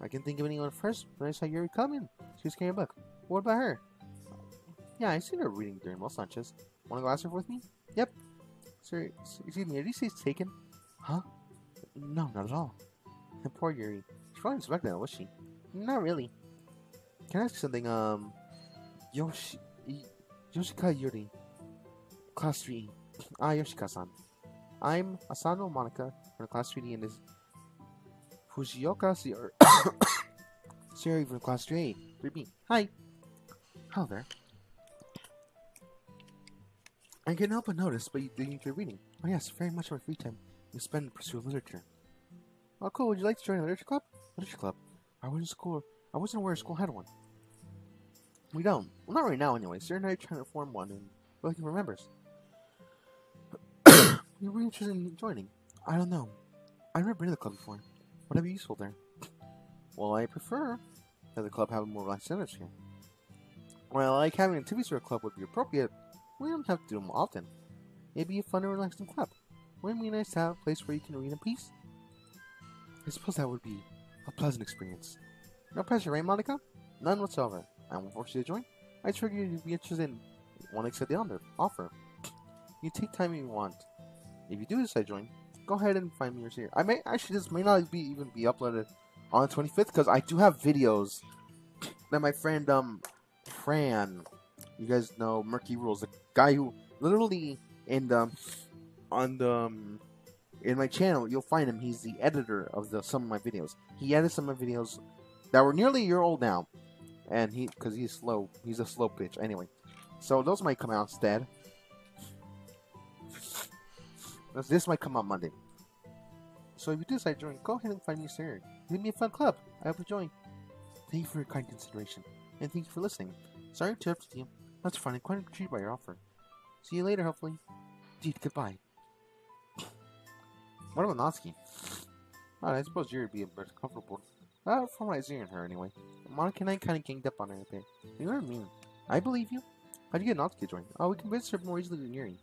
I can think of anyone first, but I saw Yuri come in. She was carrying a book. What about her? Yeah, I seen her reading during Los Lunches. Wanna go ask her with me? Yep. Sorry, excuse me, did you say it's taken? Huh? No, not at all. *laughs* Poor Yuri. She probably expected that, was she? Not really. Can I ask you something, um... Yoshi... Yoshika Yuri. Class 3. Ah, Yoshika-san. I'm Asano Monika from Class 3D and this Fujioka *coughs* Siri from Class 3A. 3B. Hi. Hello there. I can't help but notice, but you think you're reading. Oh yes, very much of my free time you spend in pursuit of literature. Oh cool, would you like to join a literature club? Literature club? I wasn't school I wasn't aware school had one. We don't. Well not right now anyway. Sarah and I are trying to form one and we're looking for members. *coughs* You're interested in joining? I don't know. I've never been to the club before. Would I be useful there? *coughs* Well, I prefer that the club have a more relaxed atmosphere. Well, I like having activities for a club would be appropriate. We don't have to do them often. It'd be a fun and relaxing club. Wouldn't it be nice to have a place where you can read in peace? I suppose that would be a pleasant experience. No pressure, right, Monika? None whatsoever. I won't force you to join. I figured you'd be interested in one accept the offer. You take time if you want. If you do decide to join, go ahead and find me here. I may actually this may not be even be uploaded on the 25th because I do have videos that my friend um Fran, you guys know Murky Rules, the guy who literally in the on the um, in my channel you'll find him. He's the editor of the some of my videos. He edits some of my videos that were nearly a year old now, and he because he's slow. He's a slow pitch anyway. So those might come out instead. This might come out Monday. So if you decide to join, go ahead and find me soon. Leave me a fun club. I hope you join. Thank you for your kind consideration, and thank you for listening. Sorry to interrupt you. That's fine. I'm quite intrigued by your offer. See you later, hopefully. Indeed, goodbye. What about Natsuki? Oh, I suppose you'd be a bit comfortable. Uh, from what I see in her, anyway. Monika and I kind of ganged up on her a bit. You I mean? I believe you. How'd you get Natsuki joined? Oh, we visit her more easily than Yuri.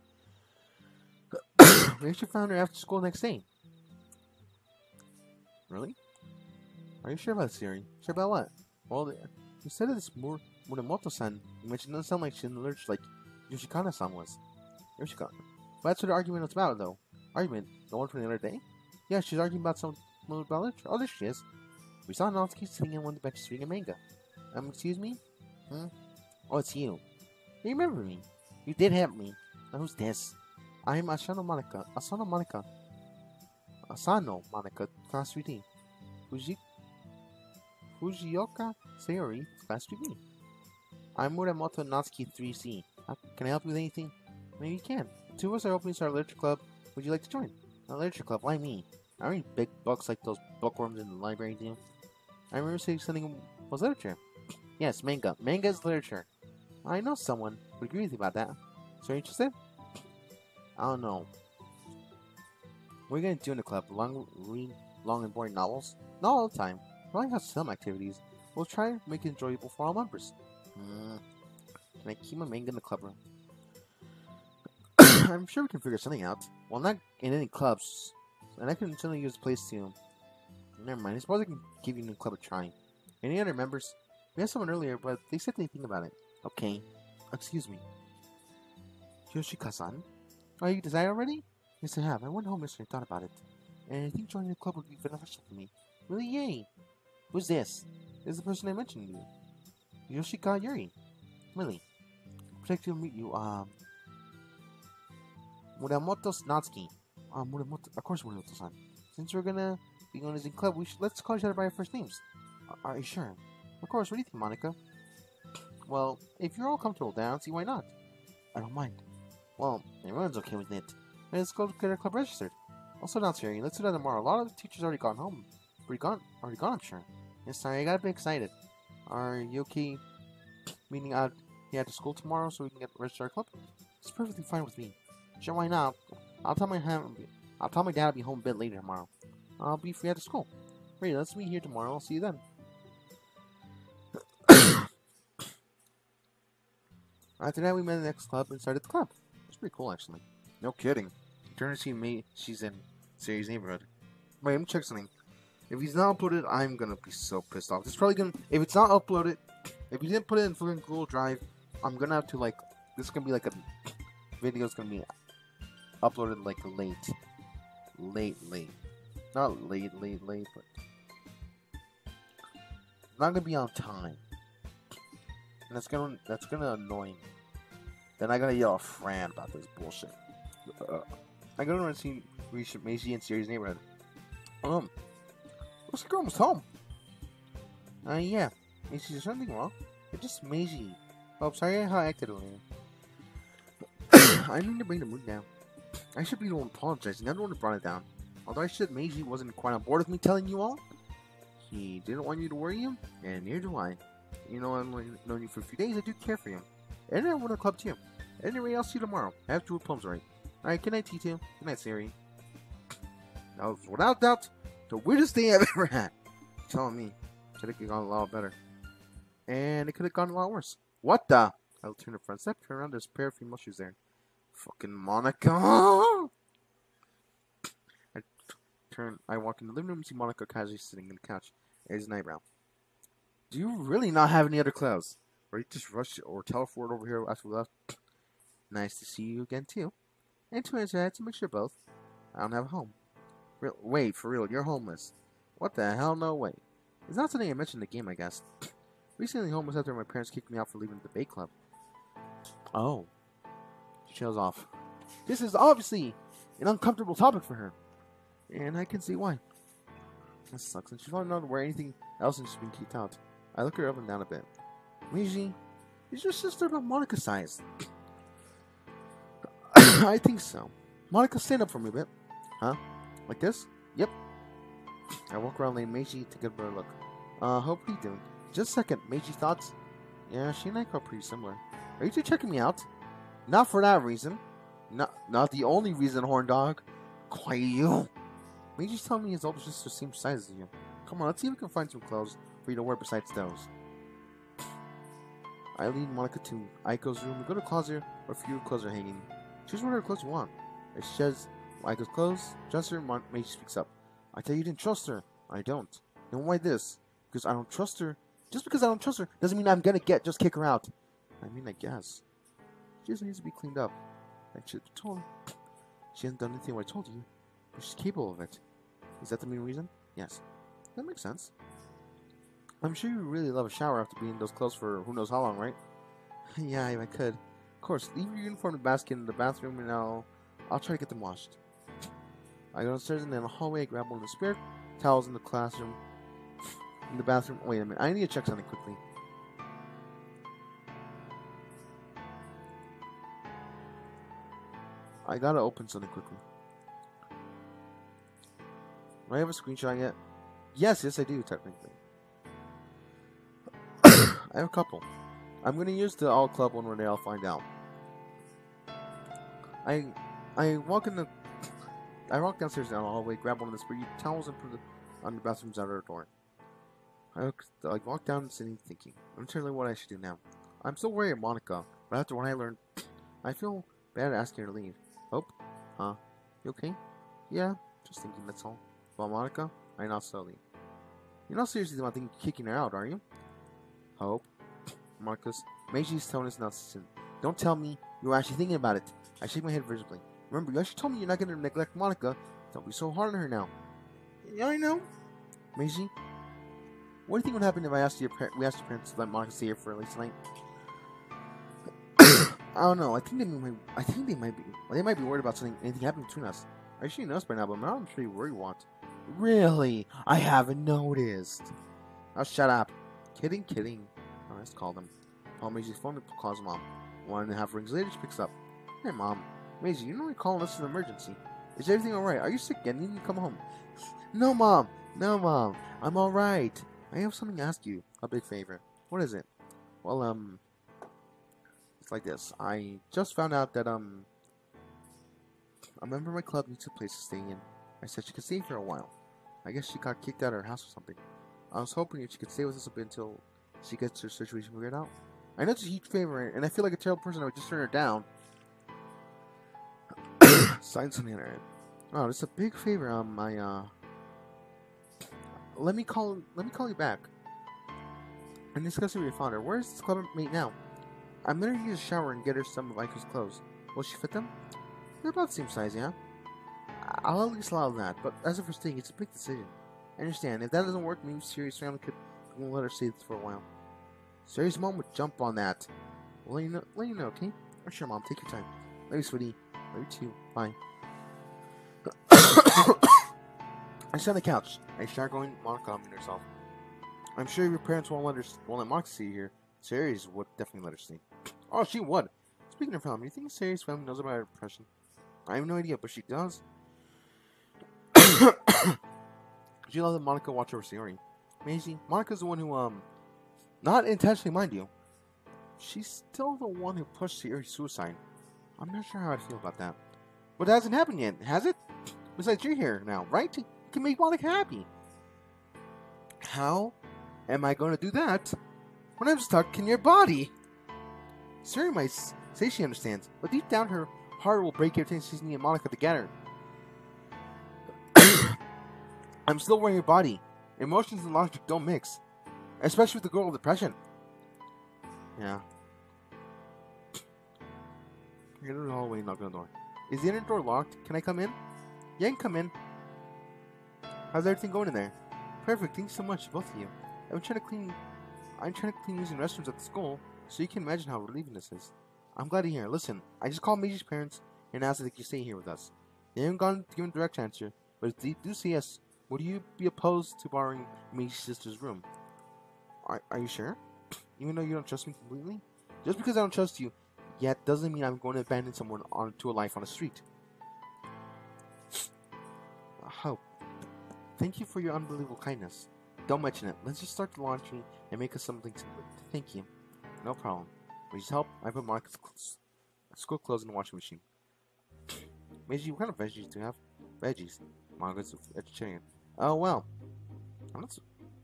*coughs* we actually found her after school next day. Really? Are you sure about this? Sure about what? Well, the, you said this Mur Muramoto-san, which doesn't sound like she's lurch like Yoshikana-san was. Yoshikana. Well, that's what the argument was about, though. Argument? The one from the other day? Yeah, she's arguing about some about literature. Oh, there she is. We saw Natsuki sitting on one of the benches reading a manga. Um, excuse me? Hmm? Oh, it's you. You remember me. You did help me. Now who's this? I'm Asano Monika. Asano Monika. Asano Monika, class 3D. Fuji... Fujioka Sayori, class 3B. I'm Muramoto Natsuki 3C. Uh, can I help you with anything? Maybe you can. Two of us are opening our literature club. Would you like to join? A literature club, why me? I read big books like those bookworms in the library do. I remember saying something was literature. yes, manga. Manga is literature. I know someone would agree with you about that. So, you interested? I don't know. What are you going to do in the club? Long, read long and boring novels? Not all the time. We'll have some activities. We'll try to make it enjoyable for all members. Mm. Can I keep my manga in the club room? *coughs* I'm sure we can figure something out. Well, not in any clubs. And I can certainly use the place to... Never mind, I suppose I can give you the club a try. Any other members? We had someone earlier, but they said they think about it. Okay. Excuse me. Yoshika-san? Oh, you decided already? Yes, I have. I went home yesterday and thought about it. And I think joining the club would be beneficial for me. Really? Yay! Who's this? This is the person I mentioned to you. Yoshika Yuri. Really? I'd to meet you, um... Muramoto Natsuki. Um, Muramoto... Of course Muramoto-san. Since we're gonna be going as a club, we should... Let's call each other by our first names. Are you sure? Of course, what do you think, Monika? Well, if you're all comfortable then see why not. I don't mind. Well, everyone's okay with it. Let's go get our club registered. Also not scary. Let's do that tomorrow. A lot of the teachers already gone home. Already gone already gone, I'm sure. Yes, sorry, I got a bit excited. Are you okay meeting out here to school tomorrow so we can get registered our club? It's perfectly fine with me. Sure, why not? I'll tell my I'll tell my dad I'll be home a bit later tomorrow. I'll be free after school. Great, let's meet here tomorrow. I'll see you then. *coughs* After that, we met in the next club and started the club. It's pretty cool, actually. No kidding. Turn to see me. She's in Series Neighborhood. Wait, let me check something. If he's not uploaded, I'm gonna be so pissed off. It's probably gonna. If it's not uploaded, if you didn't put it in fucking Google Drive, I'm gonna have to like. This is gonna be like a *coughs* video's gonna be uploaded like late, late, late. Not late, late, late, but not gonna be on time. And that's gonna that's gonna annoy me. Then I gotta yell at Fran about this bullshit. Uh, I gotta run see Macy and Series neighborhood. Um, looks like almost home. Uh, yeah. Macy, is something wrong? It's just Maisie. Oh, sorry how I acted earlier. *coughs* I need to bring the mood down. I should be the one apologizing. I'm the one who brought it down. Although I said Maisie wasn't quite on board with me telling you all. He didn't want you to worry him, and neither do I. You know, I've known you for a few days. I do care for you. And I want to club too. Anyway, I'll see you tomorrow. I have two plums right. Alright, good night, T2. Good night, Siri. That was, without doubt, the weirdest thing I've *laughs* ever had. telling me. Could have gone a lot better. And it could have gone a lot worse. What the? I'll turn the front step, turn around, there's a pair of female shoes there. Fucking Monika! *laughs* I turn, I walk in the living room and see Monika casually sitting on the couch. There's an eyebrow. Do you really not have any other clothes? Or you just rush or teleport over here after we left? nice to see you again, too. And to answer that, to make sure both. I don't have a home. Real, wait, for real, you're homeless. What the hell? No way. It's not something I mentioned in the game, I guess. *sniffs* Recently homeless after my parents kicked me out for leaving the debate club. Oh. She shows off. This is obviously an uncomfortable topic for her. And I can see why. That sucks, and she's probably not wear anything else and she's been kicked out. I look her up and down a bit. Miji, is your sister about Monika size? *coughs* I think so. Monika, stand up for me a bit. Huh? Like this? Yep. I walk around Lane Meiji to get a better look. Uh, hope you doing? Just a second. Meiji thoughts? Yeah, she and I are pretty similar. Are you two checking me out? Not for that reason. Not, not the only reason, Horn Dog. Quiet you. Meiji's telling me his sister is the same size as you. Come on, let's see if we can find some clothes for you to wear besides those. I lead Monika to Aiko's room. We go to the closet where a few clothes are hanging. Choose whatever clothes you want. As she says Aiko's clothes, dress her, Mon- speaks up. I tell you, you didn't trust her. I don't. And why this? Because I don't trust her. Just because I don't trust her doesn't mean I'm gonna get just kick her out. I mean, I guess. She just needs to be cleaned up. And she told. She hasn't done anything what I told you, she's capable of it. Is that the main reason? Yes. That makes sense. I'm sure you really love a shower after being in those clothes for who knows how long, right? *laughs* yeah, if I could. Of course, leave your uniform the basket in the bathroom and I'll I'll try to get them washed. I go downstairs and then in the hallway I grab one of the spare towels in the classroom in the bathroom. Wait a minute, I need to check something quickly. I gotta open something quickly. Do I have a screenshot yet? Yes, yes I do, technically. *coughs* I have a couple. I'm gonna use the all club one they all find out. I I walk in the *coughs* I walk downstairs down the hallway, grab one of the spray towels and put it on the bathroom's outer door. I, I walk down sitting thinking, I'm telling what I should do now. I'm still worried of Monika, but after what I learned, *coughs* I feel bad asking her to leave. Hope? Huh? You okay? Yeah, just thinking, that's all. About Monika? I not slowly. You're not seriously about thinking kicking her out, are you? Hope? *coughs* Marcus, Meiji's tone is not sin. Don't tell me you're actually thinking about it. I shake my head visibly. Remember, you actually told me you're not going to neglect Monika. Don't be so hard on her now. Yeah, I know. Meiji, what do you think would happen if I asked your we asked your parents to let Monika stay here for at least tonight? *coughs* I don't know. I think they might. I think they might be. Well, they might be worried about something. Anything happening between us. I should know us by now, but I'm not sure you want. Really? I haven't noticed. Oh, shut up. Kidding, kidding. Oh, let's call them. Paul Meiji's phone calls mom. One and a half rings later, she picks up. Hey, mom. Meiji, you know you're calling us an emergency. Is everything alright? Are you sick again? You need to come home. No, mom. No, mom. I'm alright. I have something to ask you. A big favor. What is it? Well, um, it's like this. I just found out that, um, a member of my club needs a place to stay in. I said she could stay for a while. I guess she got kicked out of her house or something. I was hoping that she could stay with us bit until she gets her situation figured out. I know it's a huge favor, and I feel like a terrible person. I would just turn her down. *coughs* Sign something on. Oh, it's a big favor on my uh. Let me call. Let me call you back. And discuss it with your father. Where's this club mate now? I'm gonna use a shower and get her some of Aiko's clothes. Will she fit them? They're about the same size, yeah. I'll at least allow that, but as a first thing, it's a big decision. I understand. If that doesn't work, maybe Siri's family could let her see this for a while. Siri's mom would jump on that. Well, let you know, let you know, okay? Oh, sure, mom. Take your time. Love you, sweetie. Love you too. Bye. *coughs* I sit on the couch. I start going Monika calming herself. I'm sure your parents won't let her won't let Monika see you here. Siri's would definitely let her see. Oh, she would. Speaking of family, do you think Siri's family knows about her depression? I have no idea, but she does. *coughs* she that Monika watch over Sayori. Maisie, Monika's the one who, um, not intentionally, mind you, she's still the one who pushed Sayori's suicide. I'm not sure how I feel about that. But it hasn't happened yet, has it? Besides, you're here now, right? You can make Monika happy. How am I going to do that when I'm stuck in your body? Sayori might say she understands, but deep down her heart will break every time she sees me and Monika together. I'm still wearing your body. Emotions and logic don't mix. Especially with the girl with depression. Yeah. You're in the hallway knock on the door. Is the inner door locked? Can I come in? Yeah, you can come in. How's everything going in there? Perfect, thanks so much, both of you. Been trying to clean I'm trying to clean using restrooms at the school, so you can imagine how relieving this is. I'm glad to hear. Listen, I just called Meiji's parents and asked if they could stay here with us. They haven't gone to give a direct answer, but if they do see us, would you be opposed to borrowing Meiji's sister's room? Are, are you sure? Even though you don't trust me completely? Just because I don't trust you yet doesn't mean I'm going to abandon someone onto a life on the street. Hope. *sighs* Oh, thank you for your unbelievable kindness. Don't mention it. Let's just start the laundry and make us something to Thank you. No problem. With your help, I put Monika's clothes, school clothes in the washing machine. *sniffs* Meiji, what kind of veggies do you have? Veggies. Monika's a vegetarian. Oh, well. I'm not, su-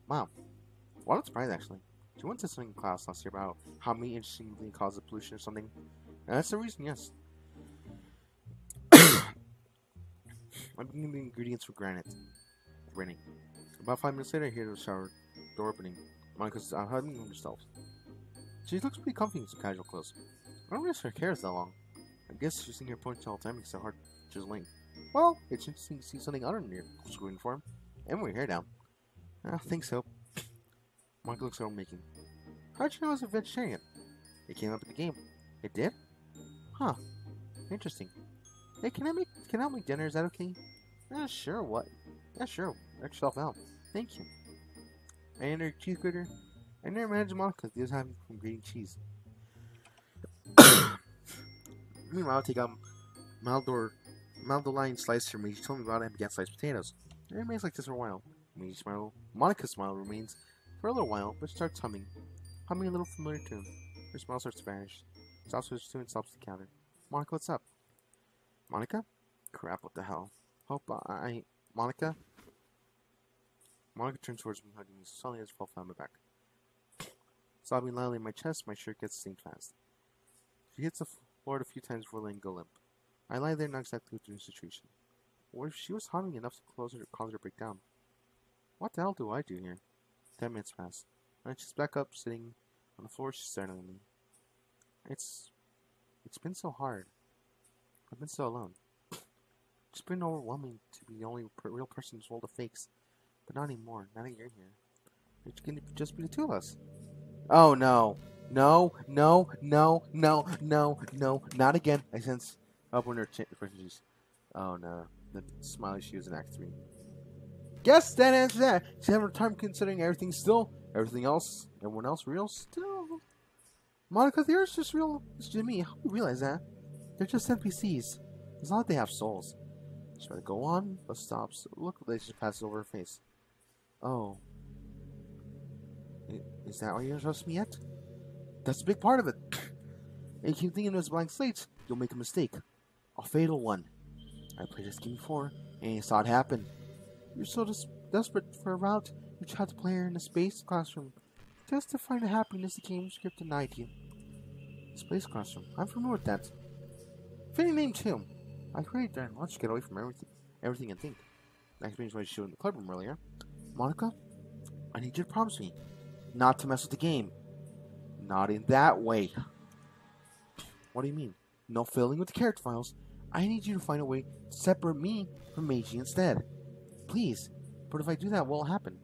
wow. Well, I'm surprised, actually. She went to something in class last year about how meat interestingly causes pollution or something. And that's the reason, yes. *coughs* I'm bringing the ingredients for gratin. Grinning. About five minutes later, I hear the shower door opening. Monika's out hugging herself. She looks pretty comfy in some casual clothes. I don't realize her hair is that long. I guess she's seen her ponytail all the time makes it hard to link. Well, it's interesting to see something other than your school uniform. And your hair down. I don't think so. Monika looks over making. How'd you know I was a vegetarian? It came up in the game. It did? Huh. Interesting. Hey, can I make can I make dinner? Is that okay? Yeah, sure. What? Yeah, sure. Work yourself out. Thank you. I enter cheese grater. I never imagined Monika does have from grating cheese. *coughs* Meanwhile, I take out Maldor Maldoline slice for me. She told me about it and began sliced potatoes. It remains like this for a while. Smile. Monika's smile remains for a little while, but starts humming. Humming a little familiar tune. Her smile starts to vanish. Stops her and stops the counter. Monika, what's up? Monika? Crap, what the hell? Hope I... I Monika? Monika turns towards me, hugging me. Suddenly, I just fall on my back. Sobbing loudly in my chest, my shirt gets stained fast. She hits the floor a few times before letting go limp. I lie there, not exactly with the new situation. What if she was humming enough to close her, cause her to break down? What the hell do I do here? Ten minutes pass. And she's back up, sitting on the floor, she's staring at me. It's... It's been so hard. I've been so alone. *sniffs* It's been overwhelming to be the only per real person in this world of fakes. But not anymore, now that you're here. It's gonna just be the two of us. Oh no. No, no, no, no, no, no, not again. I sense up when her ch- Oh no. The smiley she was in Act 3. Guess that answers that. She's having a time considering everything still. Everything else, everyone else real still. Monika, they're just real. It's Jimmy. How do you realize that? They're just NPCs. It's not like they have souls. Should to go on? But stops. Look, they just passes over her face. Oh. Is that why you don't trust me yet? That's a big part of it. *clears throat* and you keep thinking it's blank slates, you'll make a mistake. A fatal one. I played this game before, and you saw it happen. You're so des- desperate for a route, you tried to play her in a space classroom, just to find the happiness the game script denied you. Space classroom. I'm familiar with that. Fitting name too. I created that. Why don't get away from everything, everything and think? That explains why you was in the club room earlier. Monika, I need you to promise me not to mess with the game. Not in that way. What do you mean? No fiddling with the character files. I need you to find a way to separate me from Meiji instead. Please. But if I do that, what will happen?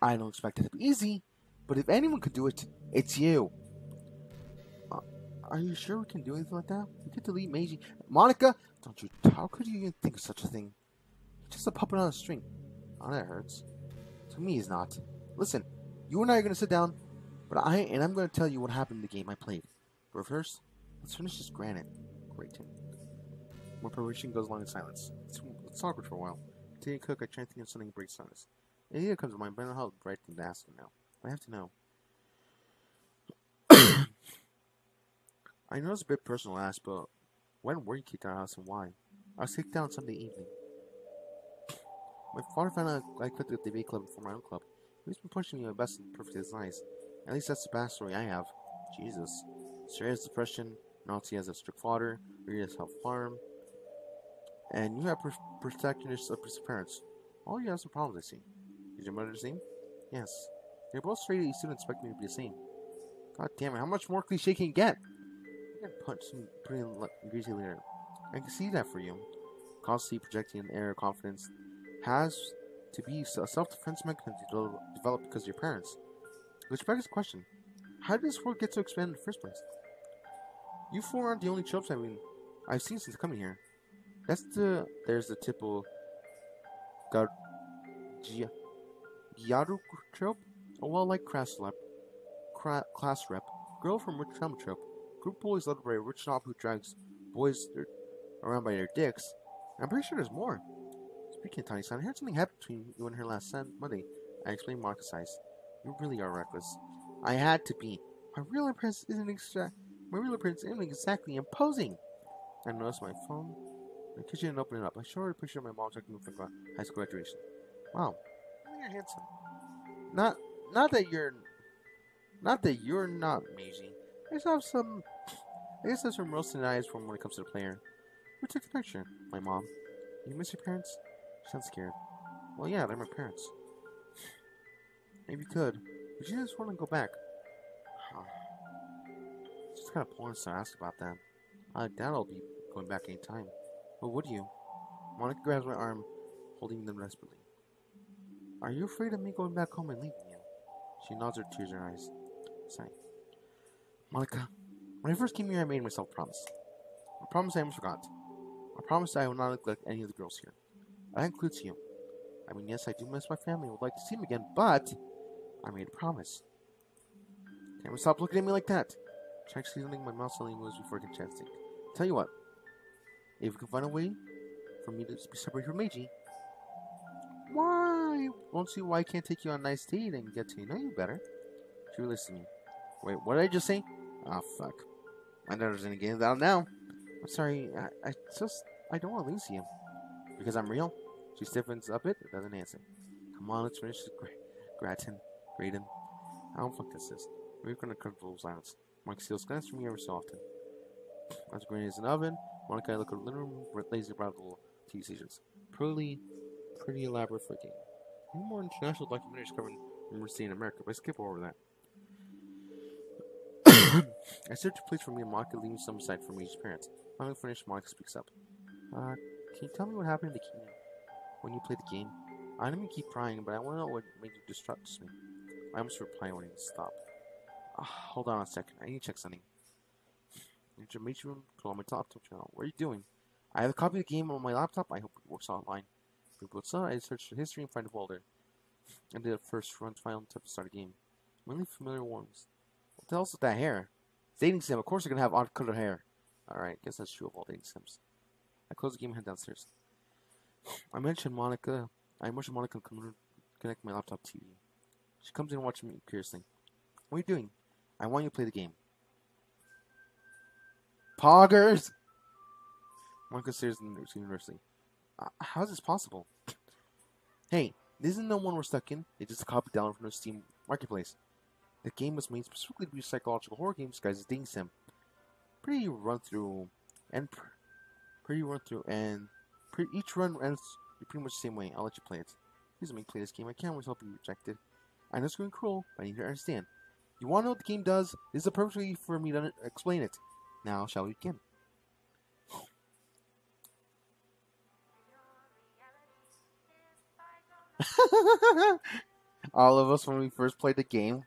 I don't expect it to be easy, but if anyone could do it, it's you. Uh, are you sure we can do anything like that? We could delete Meiji. Monika, don't you? How could you even think of such a thing? Just a puppet on a string. Oh, that hurts. To me, it's not. Listen, you and I are gonna sit down, but I and I'm gonna tell you what happened in the game I played. But first, let's finish this gratin. More preparation goes along in silence. Let's, let's awkward for a while. Continue to cook. I try to think of something to break silence. An idea comes to mind, but I don't know how right thing to ask him now. I have to know. *coughs* I know it's a bit personal to ask, but when were you kicked out of house and why? I was kicked out Sunday evening. *coughs* My father found out I quit the debate club for my own club. He's been pushing me my best and perfect as nice. At least that's the backstory I have. Jesus. Serious depression, Nazi has a strict father, Rita self harm, and you have pr- protectiveness of his parents. Oh, you have some problems, I see. Is your mother the same? Yes. They're both straight A students expect me to be the same. God damn it, how much more cliche can you get? I got punched and put in like, greasy later. I can see that for you. Constantly projecting an air of confidence has to be a self-defense mechanism developed because of your parents. Which begs the question, how did this world get so expanded in the first place? You four aren't the only tropes I mean I've seen since coming here. That's the there's the typical Gar Gia Gyaru trope, a well-liked class rep, cra- class rep, girl from rich family trope, group bullies led by a rich snob who drags boys around by their dicks. I'm pretty sure there's more. Speaking of Tiny Son, I heard something happened between you and her last Sun Monday. I explained Marcus' size. You really are reckless. I had to be. My real appearance isn't exact. My real appearance isn't exactly imposing. I noticed my phone. In case you didn't open it up, I sure appreciate my mom talking for high school graduation. Wow, I think you're handsome. Not, not that you're, not that you're not Meiji. I just have some, I guess there's some roasted eyes from when it comes to the player. Who took the picture? My mom. You miss your parents? She sounds scared. Well, yeah, they're my parents. Maybe you could. But you just want to go back. Kind of pointless to ask about that. I doubt I'll be going back any time. But would you? Monika grabs my arm, holding them desperately. Are you afraid of me going back home and leaving you? She nods her tears in her eyes. Sigh. Monika, when I first came here, I made myself a promise. A promise I almost forgot. A promise I will not neglect any of the girls here. That includes you. I mean, yes, I do miss my family. would like to see them again, but I made a promise. Can't we stop looking at me like that? Trying to see something my mouth suddenly moves before it. Tell you what, if we can find a way for me to be separated from Meiji, why won't see why I can't take you on a nice date and get to know you better? She released me. Wait, what did I just say? Ah, oh, fuck. My daughter's gonna get out now. I'm sorry, I, I just I don't want to lose you. Because I'm real. She stiffens up it, doesn't answer. Come on, let's finish this gra gratin. Gratin. I don't fuck this is. We're gonna comfortable silence. Mike steals glance from me every so often. As green as an oven, Monika look at the living room with lazy little TV stations. Pretty, pretty elaborate for a game. Any more international documentaries covering university in America, but I skip over that. *coughs* I search a place for me and Monika leaving some aside for me his parents. Finally finished, Monika speaks up. Uh, can you tell me what happened in the game? When you played the game? I didn't keep prying, but I want to know what made you distrust me. I almost reply when he stopped. Uh, hold on a second. I need to check something. Information pull on my laptop channel. What are you doing? I have a copy of the game on my laptop. I hope it works online. If it boots up, I search the history and find a folder. I did a first run final to start a game. Mainly familiar ones. What the hell's with that hair? Dating sim. Of course, they're gonna have odd colored hair. Alright, guess that's true of all dating sims. I close the game and head downstairs. I mentioned Monika. I mentioned Monika connect my laptop TV. She comes in and watches me curiously. What are you doing? I want you to play the game. Poggers! Stares in the university. Uh, how is this possible? *laughs* hey, this isn't the one we're stuck in. It's just a copy down from the Steam Marketplace. The game was made specifically to be a psychological horror game disguised as dating sim. Pretty run through and pr pretty run through and each run ends pretty much the same way. I'll let you play it. Please let me play this game. I can't always help you reject it. I know it's going cruel, but I need to understand. You want to know what the game does? This is a perfect way for me to explain it. Now, shall we begin? *laughs* All of us when we first played the game.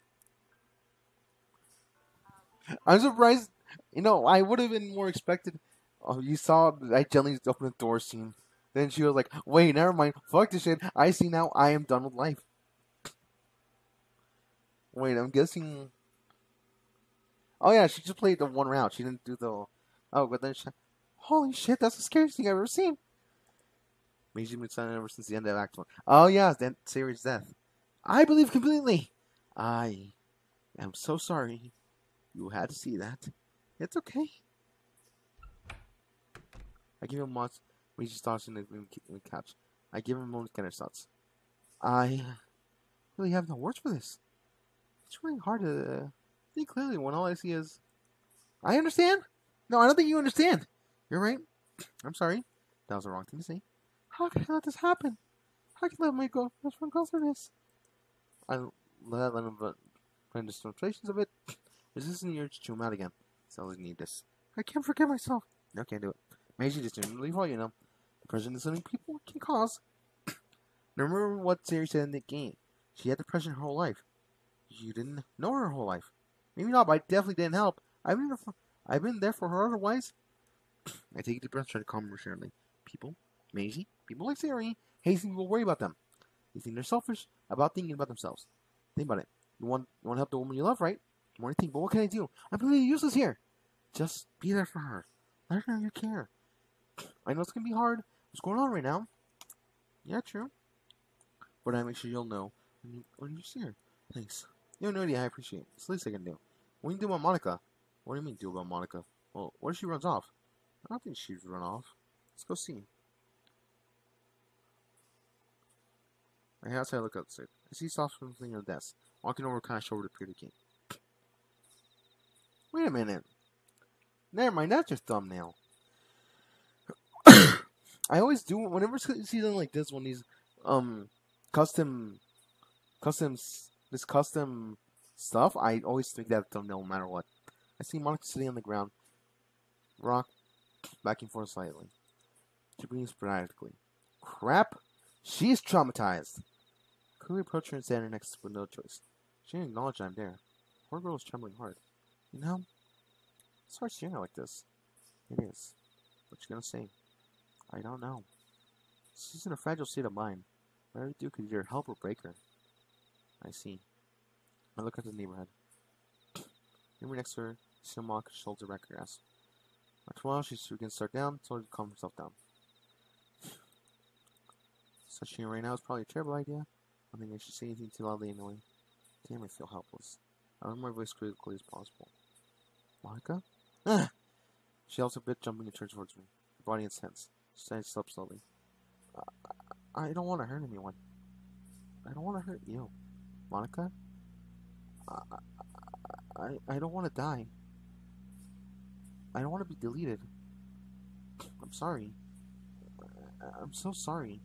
I'm surprised. You know, I would have been more expected. Oh, you saw I gently opened the door scene. Then she was like, "Wait, never mind. Fuck this shit. I see now. I am done with life." Wait, I'm guessing. Oh yeah, she just played the one round. She didn't do the. Oh, but then she. Holy shit! That's the scariest thing I've ever seen. Meiji silent ever since the end of Act One. Oh yeah, then Sayori's death. I believe completely. I am so sorry. You had to see that. It's okay. I give him much. Meiji starts in the, couch. I give him a moment to get his thoughts. I really have no words for this really hard to think clearly when all I see is. I understand. No, I don't think you understand. You're right. *clears throat* I'm sorry. That was the wrong thing to say. How can I let this happen? How can I let my girl best friend go through this? I let them find the translations of it. Resisting the urge to him out again. So I need this. I can't forget myself. No, can't do it. Meiji just didn't leave all you know. The Depression is something people can cause. *clears throat* Remember what Siri said in the game. She had depression her whole life. You didn't know her whole life. Maybe not, but I definitely didn't help. I've been there for, I've been there for her otherwise. *clears throat* I take a deep breath, try to calm her gently. People, Maisie, people like Siri, hasten people worry about them. They think they're selfish about thinking about themselves. Think about it. You want you want to help the woman you love, right? You want to think, but what can I do? I'm completely useless here. Just be there for her. Let her know you care. *clears throat* I know it's gonna be hard. What's going on right now? Yeah, true. But I make sure you'll know when you when you see her. Thanks. Have no idea I appreciate it. It's the least I can do. What do you do about Monika? What do you mean do about Monika? Well, what if she runs off? I don't think she'd run off. Let's go see. I head outside, I look outside. I see soft something on the desk. Walking over, kind of shoulder to Peter King. Wait a minute. Never mind, that's your thumbnail. *coughs* I always do whenever see something like this, when these um custom customs this custom stuff, I always think that thumbnail no matter what. I see Monika sitting on the ground, rock back and forth slightly. She breathes sporadically. Crap! She's traumatized. Quickly approach her and stand her next with no choice. She didn't acknowledge I'm there. Poor girl is trembling hard. You know, it's hard her like this. It is. What you gonna say? I don't know. She's in a fragile state of mind. Whatever you do could either help or break her. I see. I look at the neighborhood. Neighbor next to her, mock shoulder ass. After a while, she begins to start down, so to calm herself down. Such right now is probably a terrible idea. I think I should say anything too loudly annoying. Damn, I feel helpless. I lower my voice quickly as possible. Monika? Ah! She yells a bit, jumping and turns towards me. Her body is tense. She stands up slowly. I, I don't want to hurt anyone. I don't want to hurt you. Monika? I, I, I don't want to die. I don't want to be deleted. I'm sorry. I'm so sorry.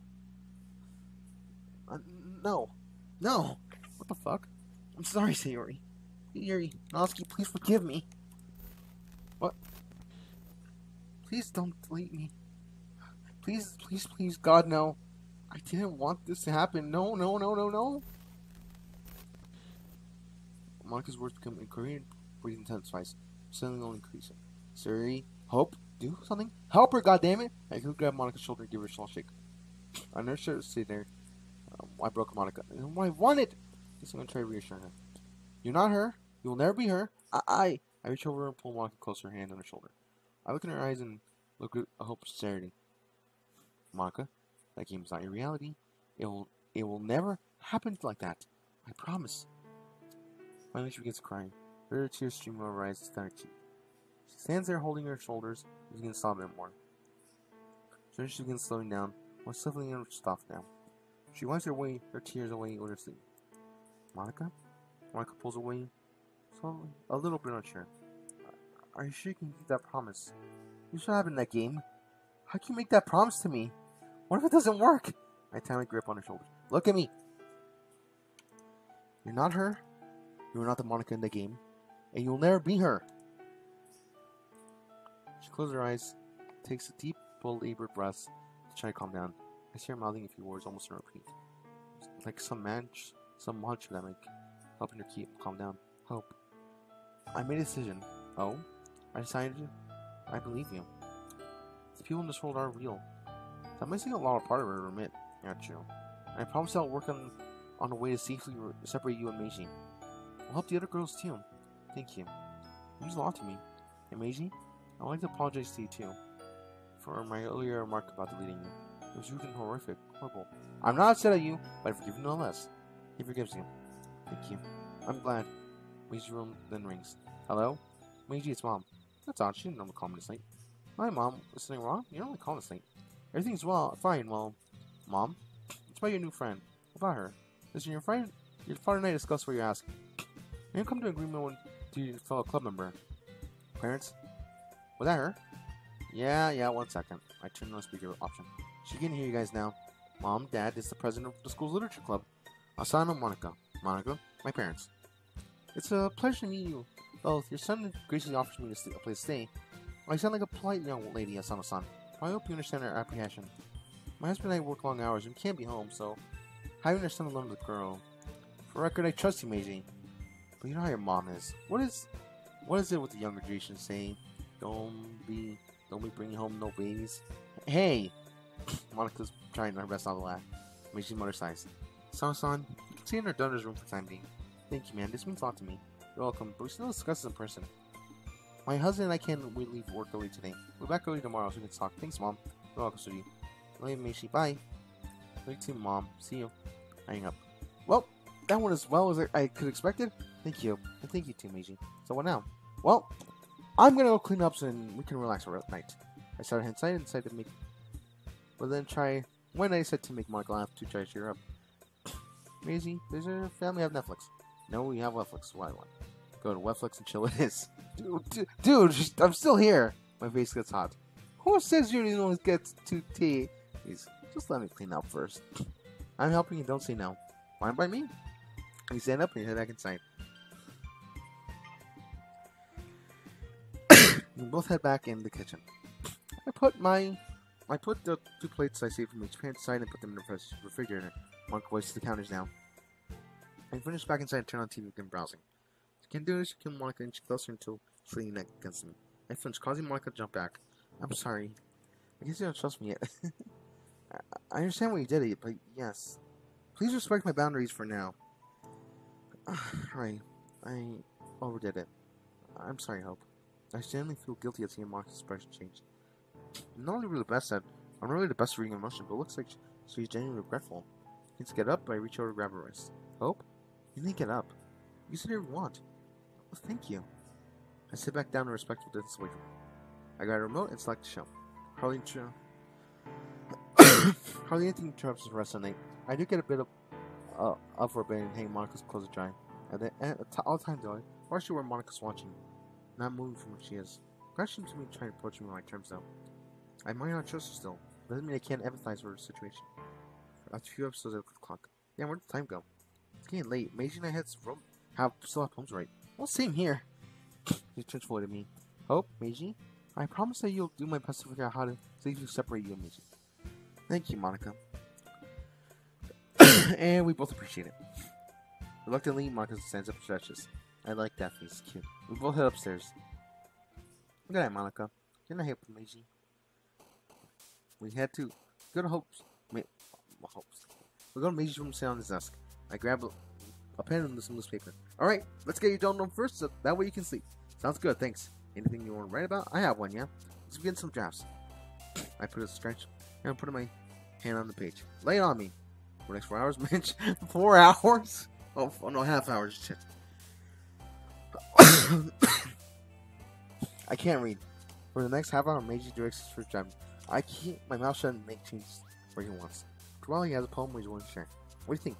Uh, no. No. What the fuck? I'm sorry, Sayori. Yuri, Natsuki, please forgive me. What? Please don't delete me. Please, please, please, God, no. I didn't want this to happen. No, no, no, no, no. Monika's words become incoherent, breathing intensifies, suddenly only increasing. Siri, Hope, do something. Help her, goddammit! I could grab Monika's shoulder and give her a small shake. I nurse her there. Um, I broke Monika. And I wanted! Guess I'm gonna try to reassure her. You're not her. You will never be her. I, I, I reach over and pull Monika closer, her hand on her shoulder. I look in her eyes and look at a hope sincerity. Monika, that game's not your reality. It will, it will never happen like that. I promise. Finally, she begins crying. Her tears stream over her eyes down her cheek. She stands there holding her shoulders and begins sobbing more. Soon she begins slowing down, more swiftly and stop now. She wipes her away, her tears away sleeve. Monika? Monika pulls away, slowly, a little bit unsure. Are you sure you can keep that promise? You should have in that game. How can you make that promise to me? What if it doesn't work? I tightly grip on her shoulders. Look at me. You're not her. You're not the Monika in the game. And you'll never be her. She closes her eyes, takes a deep, labored breath to try to calm down. I see her mouthing a few words almost in a repeat. Like some manch, some mantra that make helping her keep calm down. Hope. I made a decision. Oh? I decided. I believe you. The people in this world are real. I'm missing a lot of part of her, admit. Yeah, true. And I promise I'll work on on a way to safely separate you and Meiji. I'll help the other girls too. Thank you. It means a lot to me. And Meiji, I'd like to apologize to you too. For my earlier remark about deleting you. It was rude and horrific. Horrible. I'm not upset at you, but I forgive you nonetheless. He forgives you. Thank you. I'm glad. Meiji's room then rings. Hello? Meiji, it's mom. That's odd. She didn't normally call me this late. Hi, mom. Is something wrong? You don't normally call this late. Everything's well, fine. Well, mom, it's about your new friend. What about her. Listen, your friend, your father and I discussed what you're asking. Maybe come to an agreement with your fellow club member. Parents, was that her? Yeah, yeah. One second. I turn on the speaker option. She can hear you guys now. Mom, Dad, this is the president of the school's literature club. Asano Monika. Monika, my parents. It's a pleasure to meet you both. Your son graciously offers me a place to stay. I sound like a polite young lady, Asano-san. I hope you understand our apprehension. My husband and I work long hours and can't be home, so having our son alone with the girl. For record, I trust you, Meiji. But you know how your mom is. What is, what is it with the younger generation saying? Don't be, don't be bringing home no babies. Hey, *laughs* Monika's trying her best not to laugh. Meiji's mother sighs. Son-san, you can stay in our daughter's room for the time being. Thank you, man. This means a lot to me. You're welcome, but we still discuss this in person. My husband and I can't we leave work early today. We're back early tomorrow so we can talk. Thanks, Mom. You're welcome, sweetie. Love you, Meishi. Bye. Love you too, Mom. See you. Hang up. Well, that went as well as I could expected. Thank you. And thank you too, Meiji. So what now? Well, I'm gonna go clean up so we can relax for the night. I started inside and decided to make But then try when I said to make Mark laugh to try to cheer up. *coughs* Maisie, does your family have Netflix? No, we have Netflix. Why one? Go to Netflix and chill it is. *laughs* Dude, dude, dude, *laughs* I'm still here. My face gets hot. Who says you don't get to tea? Please, just let me clean up first. *coughs* I'm helping you. Don't say no. Fine by me. You stand up and you head back inside. *coughs* we both head back in the kitchen. I put my, I put the two plates I saved from each pan aside and put them in the refri- refrigerator. Mark goes to the counters now. I finish back inside and turn on TV and browsing. You can do this, you can Monika inch closer until she's leaning neck against me. I flinch, causing Monika to jump back. I'm sorry. I guess you don't trust me yet. *laughs* I understand why you did it, but yes. Please respect my boundaries for now. Alright, I overdid oh, it. I'm sorry, Hope. I genuinely feel guilty at seeing Mark's expression change. Not only really the best at, I'm really the best reading emotion, but it looks like she's genuinely regretful. Needs to get up, I reach over to grab her wrist. Hope? You need to get up. You here you want. Well, thank you. I sit back down in respectful distance away from. I got a remote and select the show. Hardly, intro- *coughs* Hardly anything interrupts the rest of the night. I do get a bit of uh, of and hang Monika's clothes to dry. At the the t- all the time though, I watch where Monika's watching, not moving from where she is. Question to me trying to approach me on my terms though. I might not trust her still. Doesn't mean I can't empathize with her situation. After a few episodes, of clock. Yeah, where'd the time go? It's getting late. Maisie and I had some have still have homes right. Well, same here. *laughs* he turns forward to me. Hope, Meiji, I promise that you'll do my best to figure out how to safely separate you and Meiji. Thank you, Monica. *laughs* and we both appreciate it. Reluctantly, Monika stands up and stretches. I like that face. Cute. We both head upstairs. Good night, Monika. Good night, Meiji. We head to go to Hope's. Hope's. We go to Meiji's room, sit on his desk. I grab a, a pen and some newspaper. All right, let's get you done on first, so that way you can sleep. Sounds good, thanks. Anything you want to write about? I have one, yeah. Let's begin some drafts. I put a stretch and I put my hand on the page. Lay it on me. For the next four hours, *laughs* Mitch. four hours? Oh, no, half hours. Shit. *coughs* I can't read. For the next half hour, Meiji directs his first job. I keep my mouth shut and make changes where he wants. He has a poem he's willing to share. What do you think?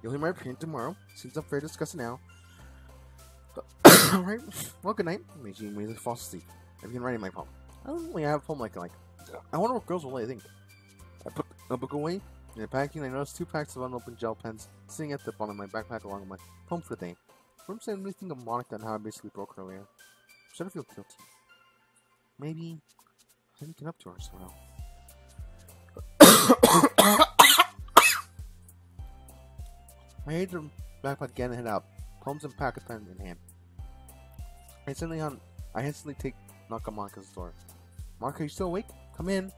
You'll hear my opinion tomorrow. Seems unfair to discuss it now. *coughs* Alright, *coughs* well, good night. Meiji immediately falls asleep. I begin writing my poem. I don't really have a poem like like. I wonder what girls will really think. I put the book away. In the packing, I noticed two packs of unopened gel pens sitting at the bottom of my backpack along with my poem for the day. I'm saying, anything of Monika and how I basically broke her earlier. Should I feel guilty? Maybe I get up to her somehow. *coughs* I hate the backpack again and head out. Poems and packet pen in hand. I instantly on I instantly take knock on Monika's door. Monika, you still awake? Come in.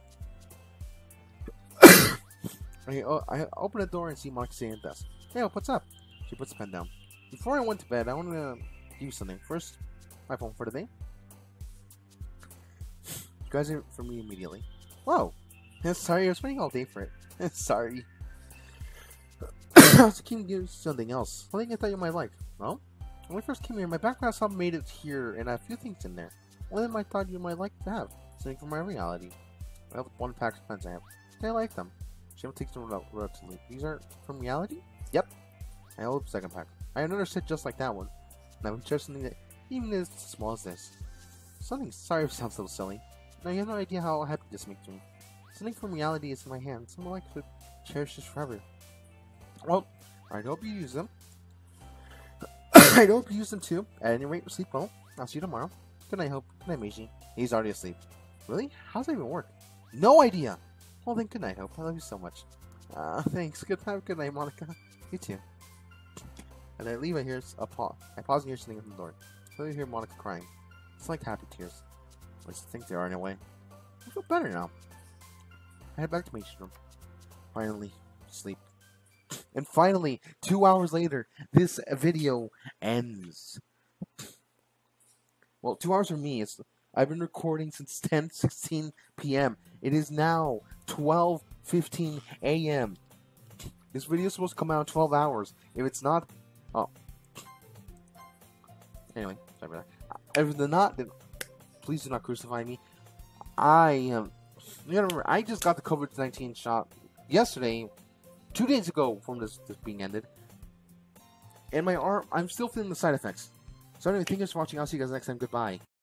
I, oh, I open the door and see at the desk. Hey, what's up? She puts the pen down. Before I went to bed, I want to give you something. First, my phone for the day. You guys are for me immediately. Whoa! *laughs* Sorry, I was waiting all day for it. *laughs* sorry. I was keen to give you something else. Something I thought you might like. Well, when we first came here, my backpack saw made it here and I have a few things in there. One of them I thought you might like to have. Something from my reality. I have one pack of pens I have. I like them. She will take them relatively. These aren't from reality? Yep. I hold second pack. I have another set just like that one. Now we chose something that even as small as this. Something sorry sounds a little silly. Now you have no idea how happy this makes me. Something from reality is in my hand. Someone like to cherish this forever. Well, I hope you use them. *coughs* I hope you use them too. At any rate, sleep well. I'll see you tomorrow. Good night, Hope. Good night, Meiji. He's already asleep. Really? How's that even work? No idea. Well then, good night, Hope. I love you so much. Uh, *laughs* thanks. Good night. Good night, Monika. You too. And I leave. I hear a pause. I pause and hear something at the door. So I hear Monika crying. It's like happy tears. At I think they are anyway. I feel better now. I head back to my room. Finally, sleep. And finally, two hours later, this video ends. Well, two hours for me. It's I've been recording since 10:16 p.m. It is now 12:15 a.m. This video is supposed to come out in 12 hours. If it's not, oh. Anyway, sorry about that. If it's not, then please do not crucify me. I am You gotta remember, I just got the COVID 19 shot yesterday, two days ago from this, this being ended. And my arm, I'm still feeling the side effects. So, anyway, thank you for watching. I'll see you guys next time. Goodbye.